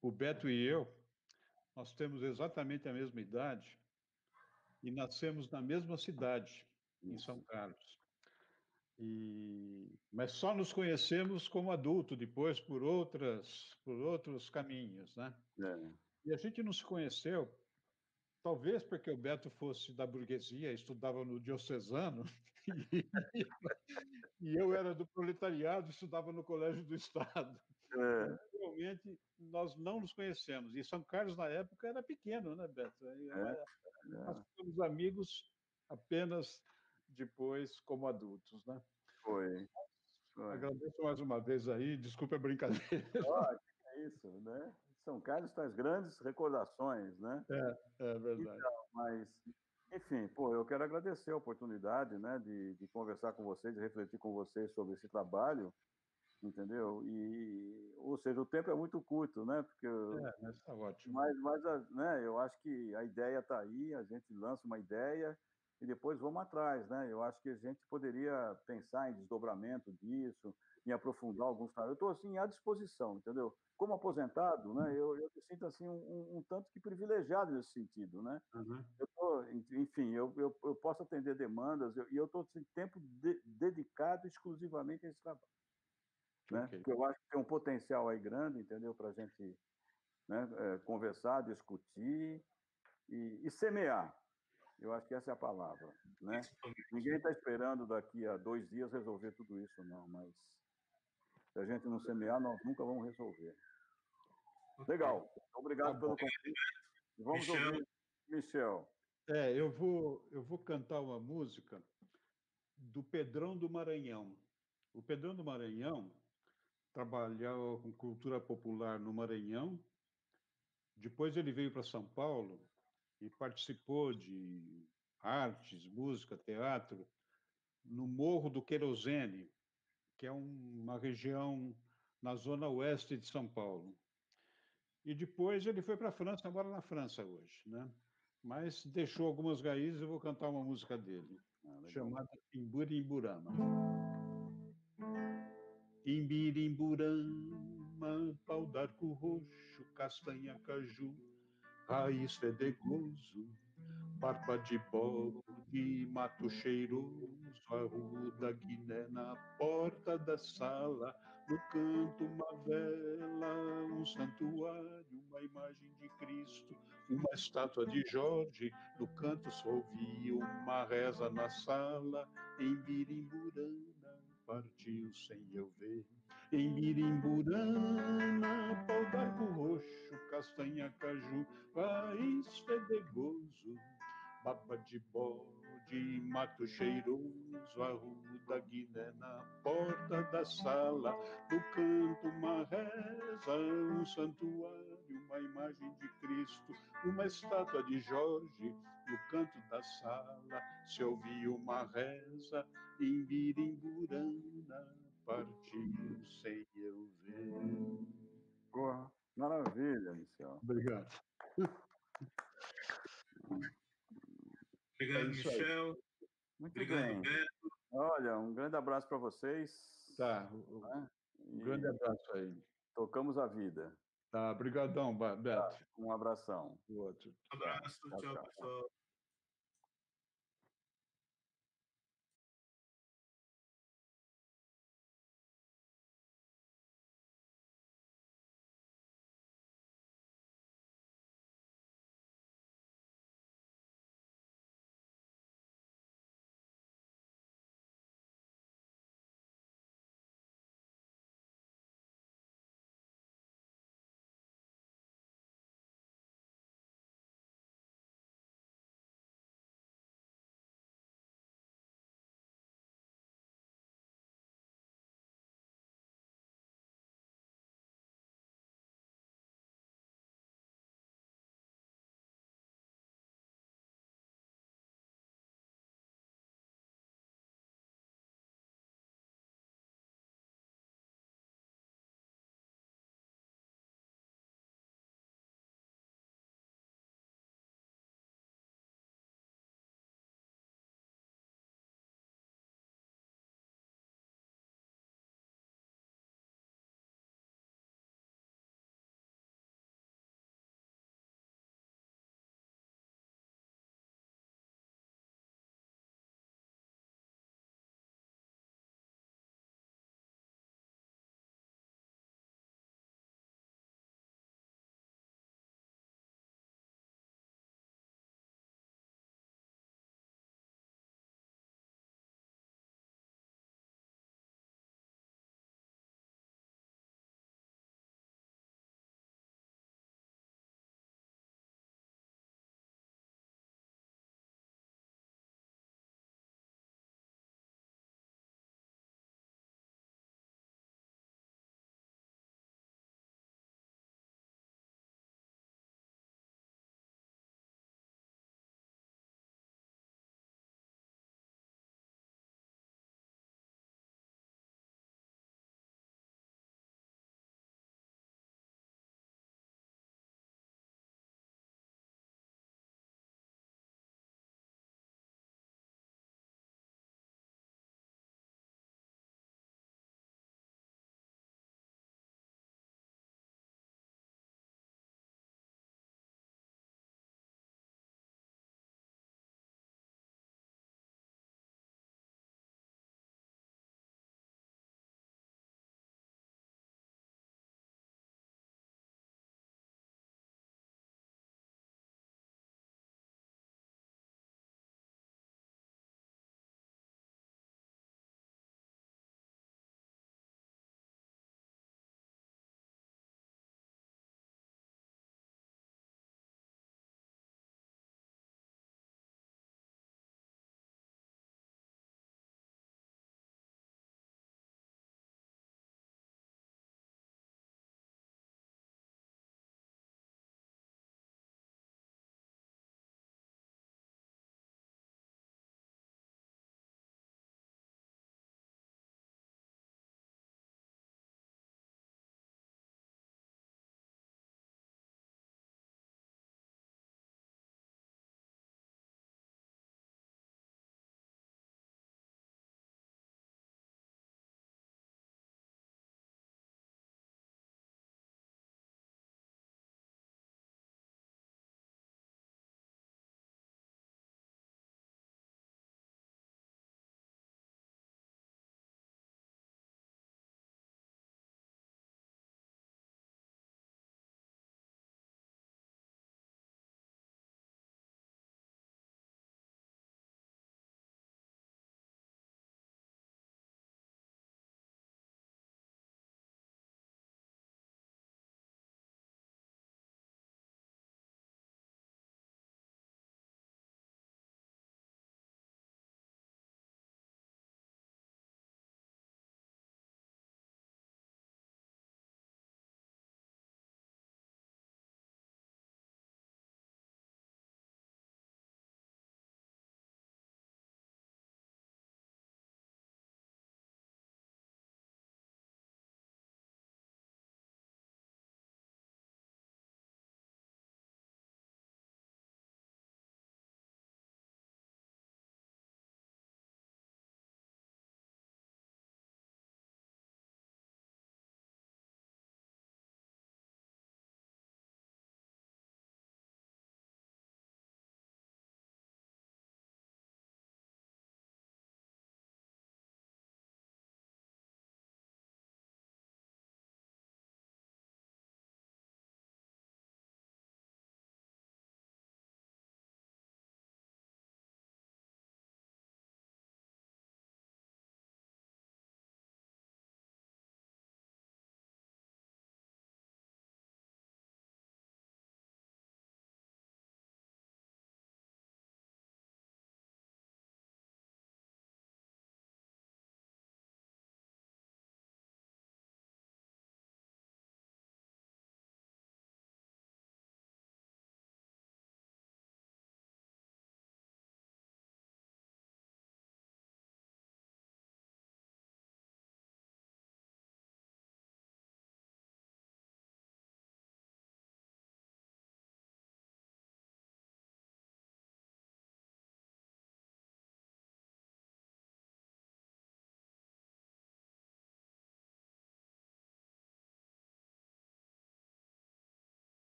O Beto e eu, nós temos exatamente a mesma idade e nascemos na mesma cidade, em São Carlos. E, mas só nos conhecemos como adulto depois por outras por outros caminhos, né? É. E a gente não se conheceu talvez porque o Beto fosse da burguesia, estudava no diocesano, e, e eu era do proletariado, estudava no colégio do Estado. É. Realmente, nós não nos conhecemos. E São Carlos, na época, era pequeno, né, Beto? É, é. Nós ficamos amigos apenas depois como adultos, né? Foi. Foi. Agradeço mais uma vez aí, desculpe a brincadeira. Oh, é isso, né? São Carlos traz grandes recordações, né? É, é verdade. Então, mas, enfim, pô, eu quero agradecer a oportunidade, né, de, de conversar com vocês, de refletir com vocês sobre esse trabalho, entendeu? E, ou seja, o tempo é muito curto, né? Porque, é, mas tá ótimo. Mas, mas né, eu acho que a ideia está aí, a gente lança uma ideia e depois vamos atrás, né? Eu acho que a gente poderia pensar em desdobramento disso, em aprofundar alguns trabalhos. Eu estou assim à disposição, entendeu? Como aposentado, né? Eu, eu me sinto assim um, um tanto que privilegiado nesse sentido, né? Uhum. Eu tô, enfim, eu, eu, eu, posso atender demandas e eu estou assim, tempo de, dedicado exclusivamente a esse trabalho, né? Okay. Porque eu acho que tem um potencial aí grande, entendeu? Para a gente né, é, conversar, discutir e, e semear eu acho que essa é a palavra. Né? Ninguém está esperando daqui a dois dias resolver tudo isso, não, mas se a gente não semear, nós nunca vamos resolver. Legal. Obrigado tá pelo convite. Vamos Michel. ouvir Michel. É, eu vou, eu vou cantar uma música do Pedrão do Maranhão. O Pedrão do Maranhão trabalhava com cultura popular no Maranhão. Depois ele veio para São Paulo e participou de artes, música, teatro, no Morro do Querosene, que é uma região na zona oeste de São Paulo. E depois ele foi para a França, mora na França hoje, né? Mas deixou algumas raízes, eu vou cantar uma música dele, ah, chamada Imburimburama. Imbirimburama, pau d'arco roxo, castanha caju, raiz fedegoso, barba de bode, mato cheiroso, arruda guiné na porta da sala, no canto uma vela, um santuário, uma imagem de Cristo, uma estátua de Jorge, no canto só ouvia uma reza na sala, em Birimburana, partiu sem eu ver. Em Mirimburana, pau d'arco roxo, castanha, caju, país fedegoso, baba de bode, mato cheiroso, arruda guiné na porta da sala, no canto uma reza, um santuário, uma imagem de Cristo, uma estátua de Jorge, no canto da sala, se ouvia uma reza, em Mirimburana, partiu sem eu ver. Boa. Maravilha, Michel. Obrigado. Obrigado, é Michel. Muito Obrigado, bem. Beto. Olha, um grande abraço para vocês. Tá. Um e... grande abraço aí. Tocamos a vida. Tá, brigadão, Beto. Tá, um abração. Outro. Um abraço, tchau, tchau, tchau pessoal.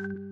you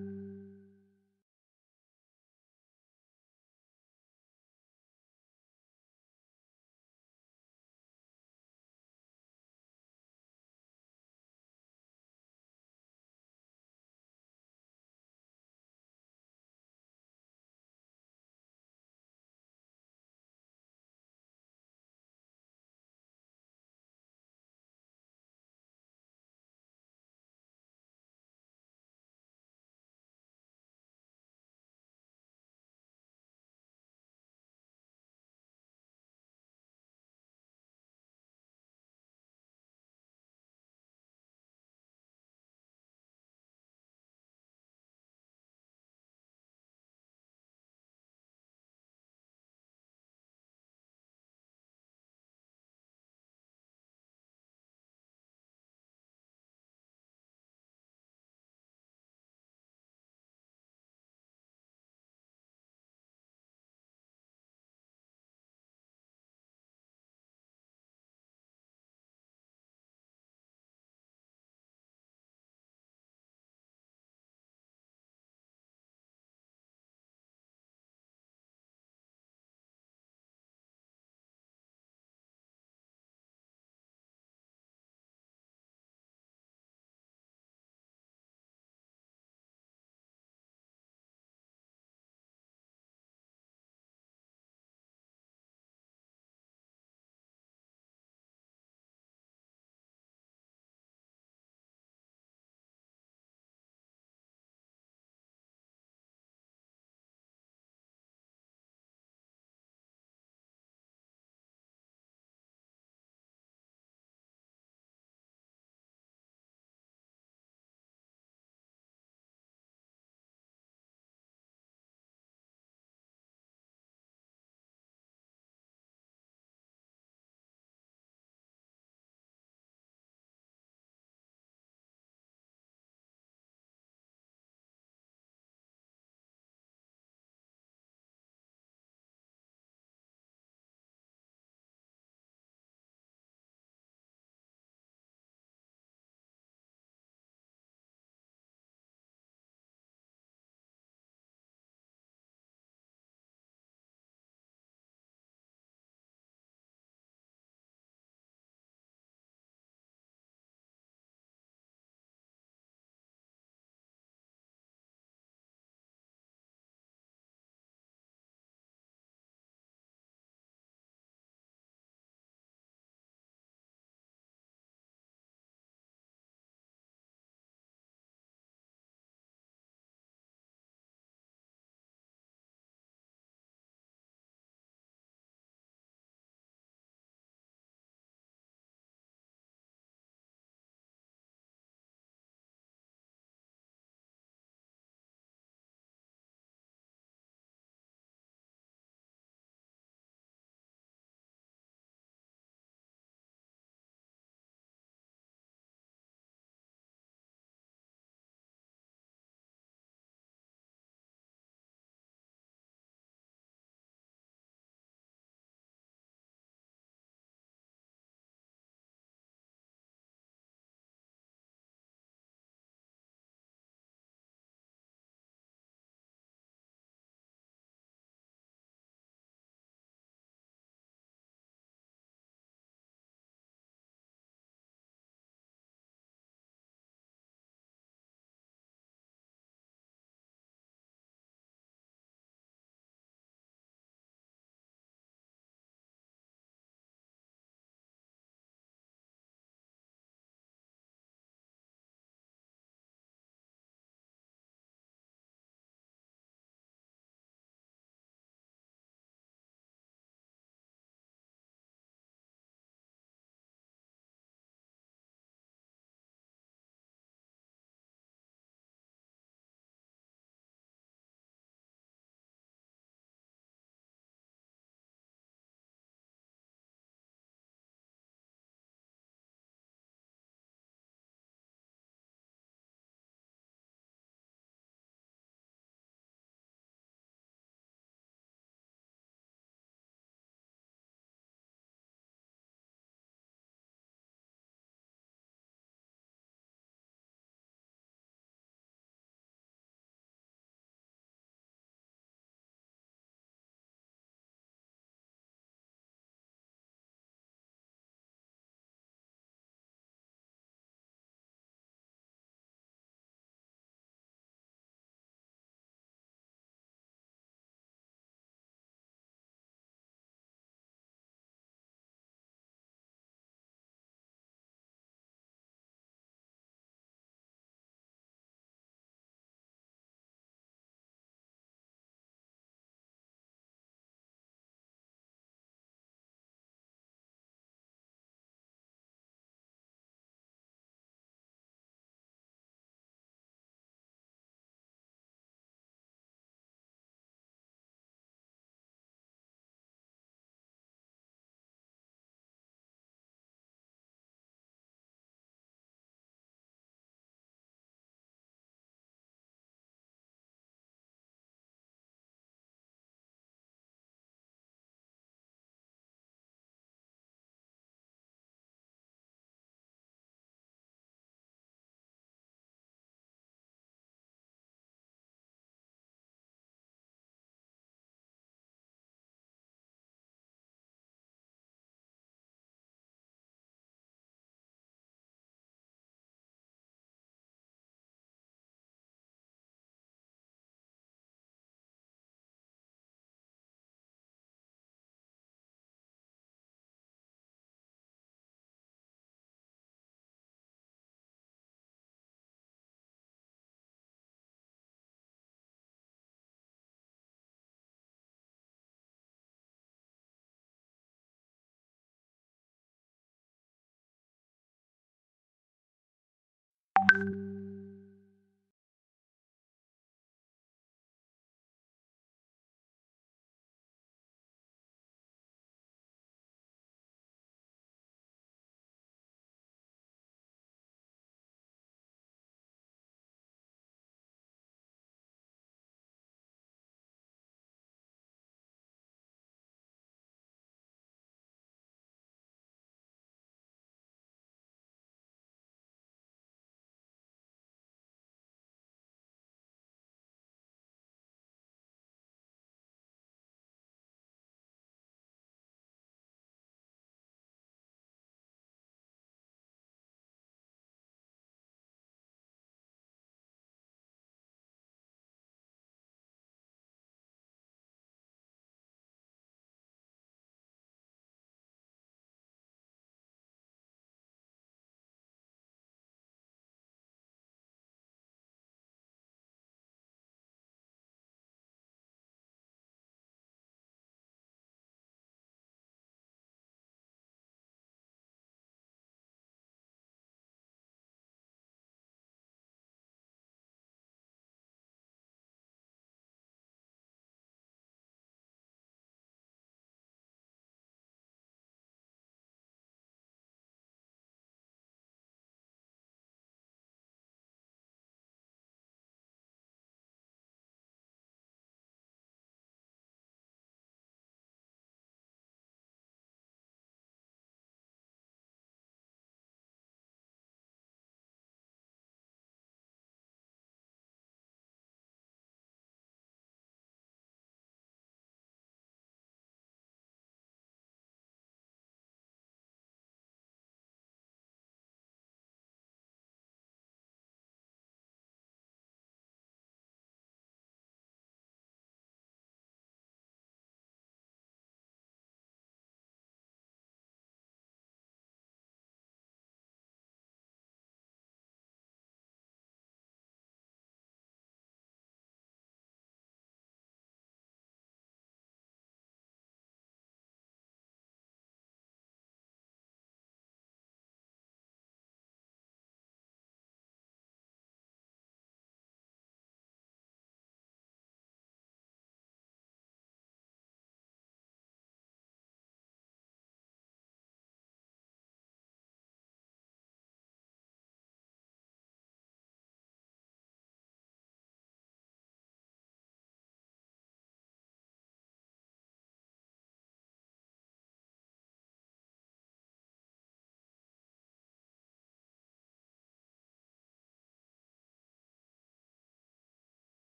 you.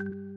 thank you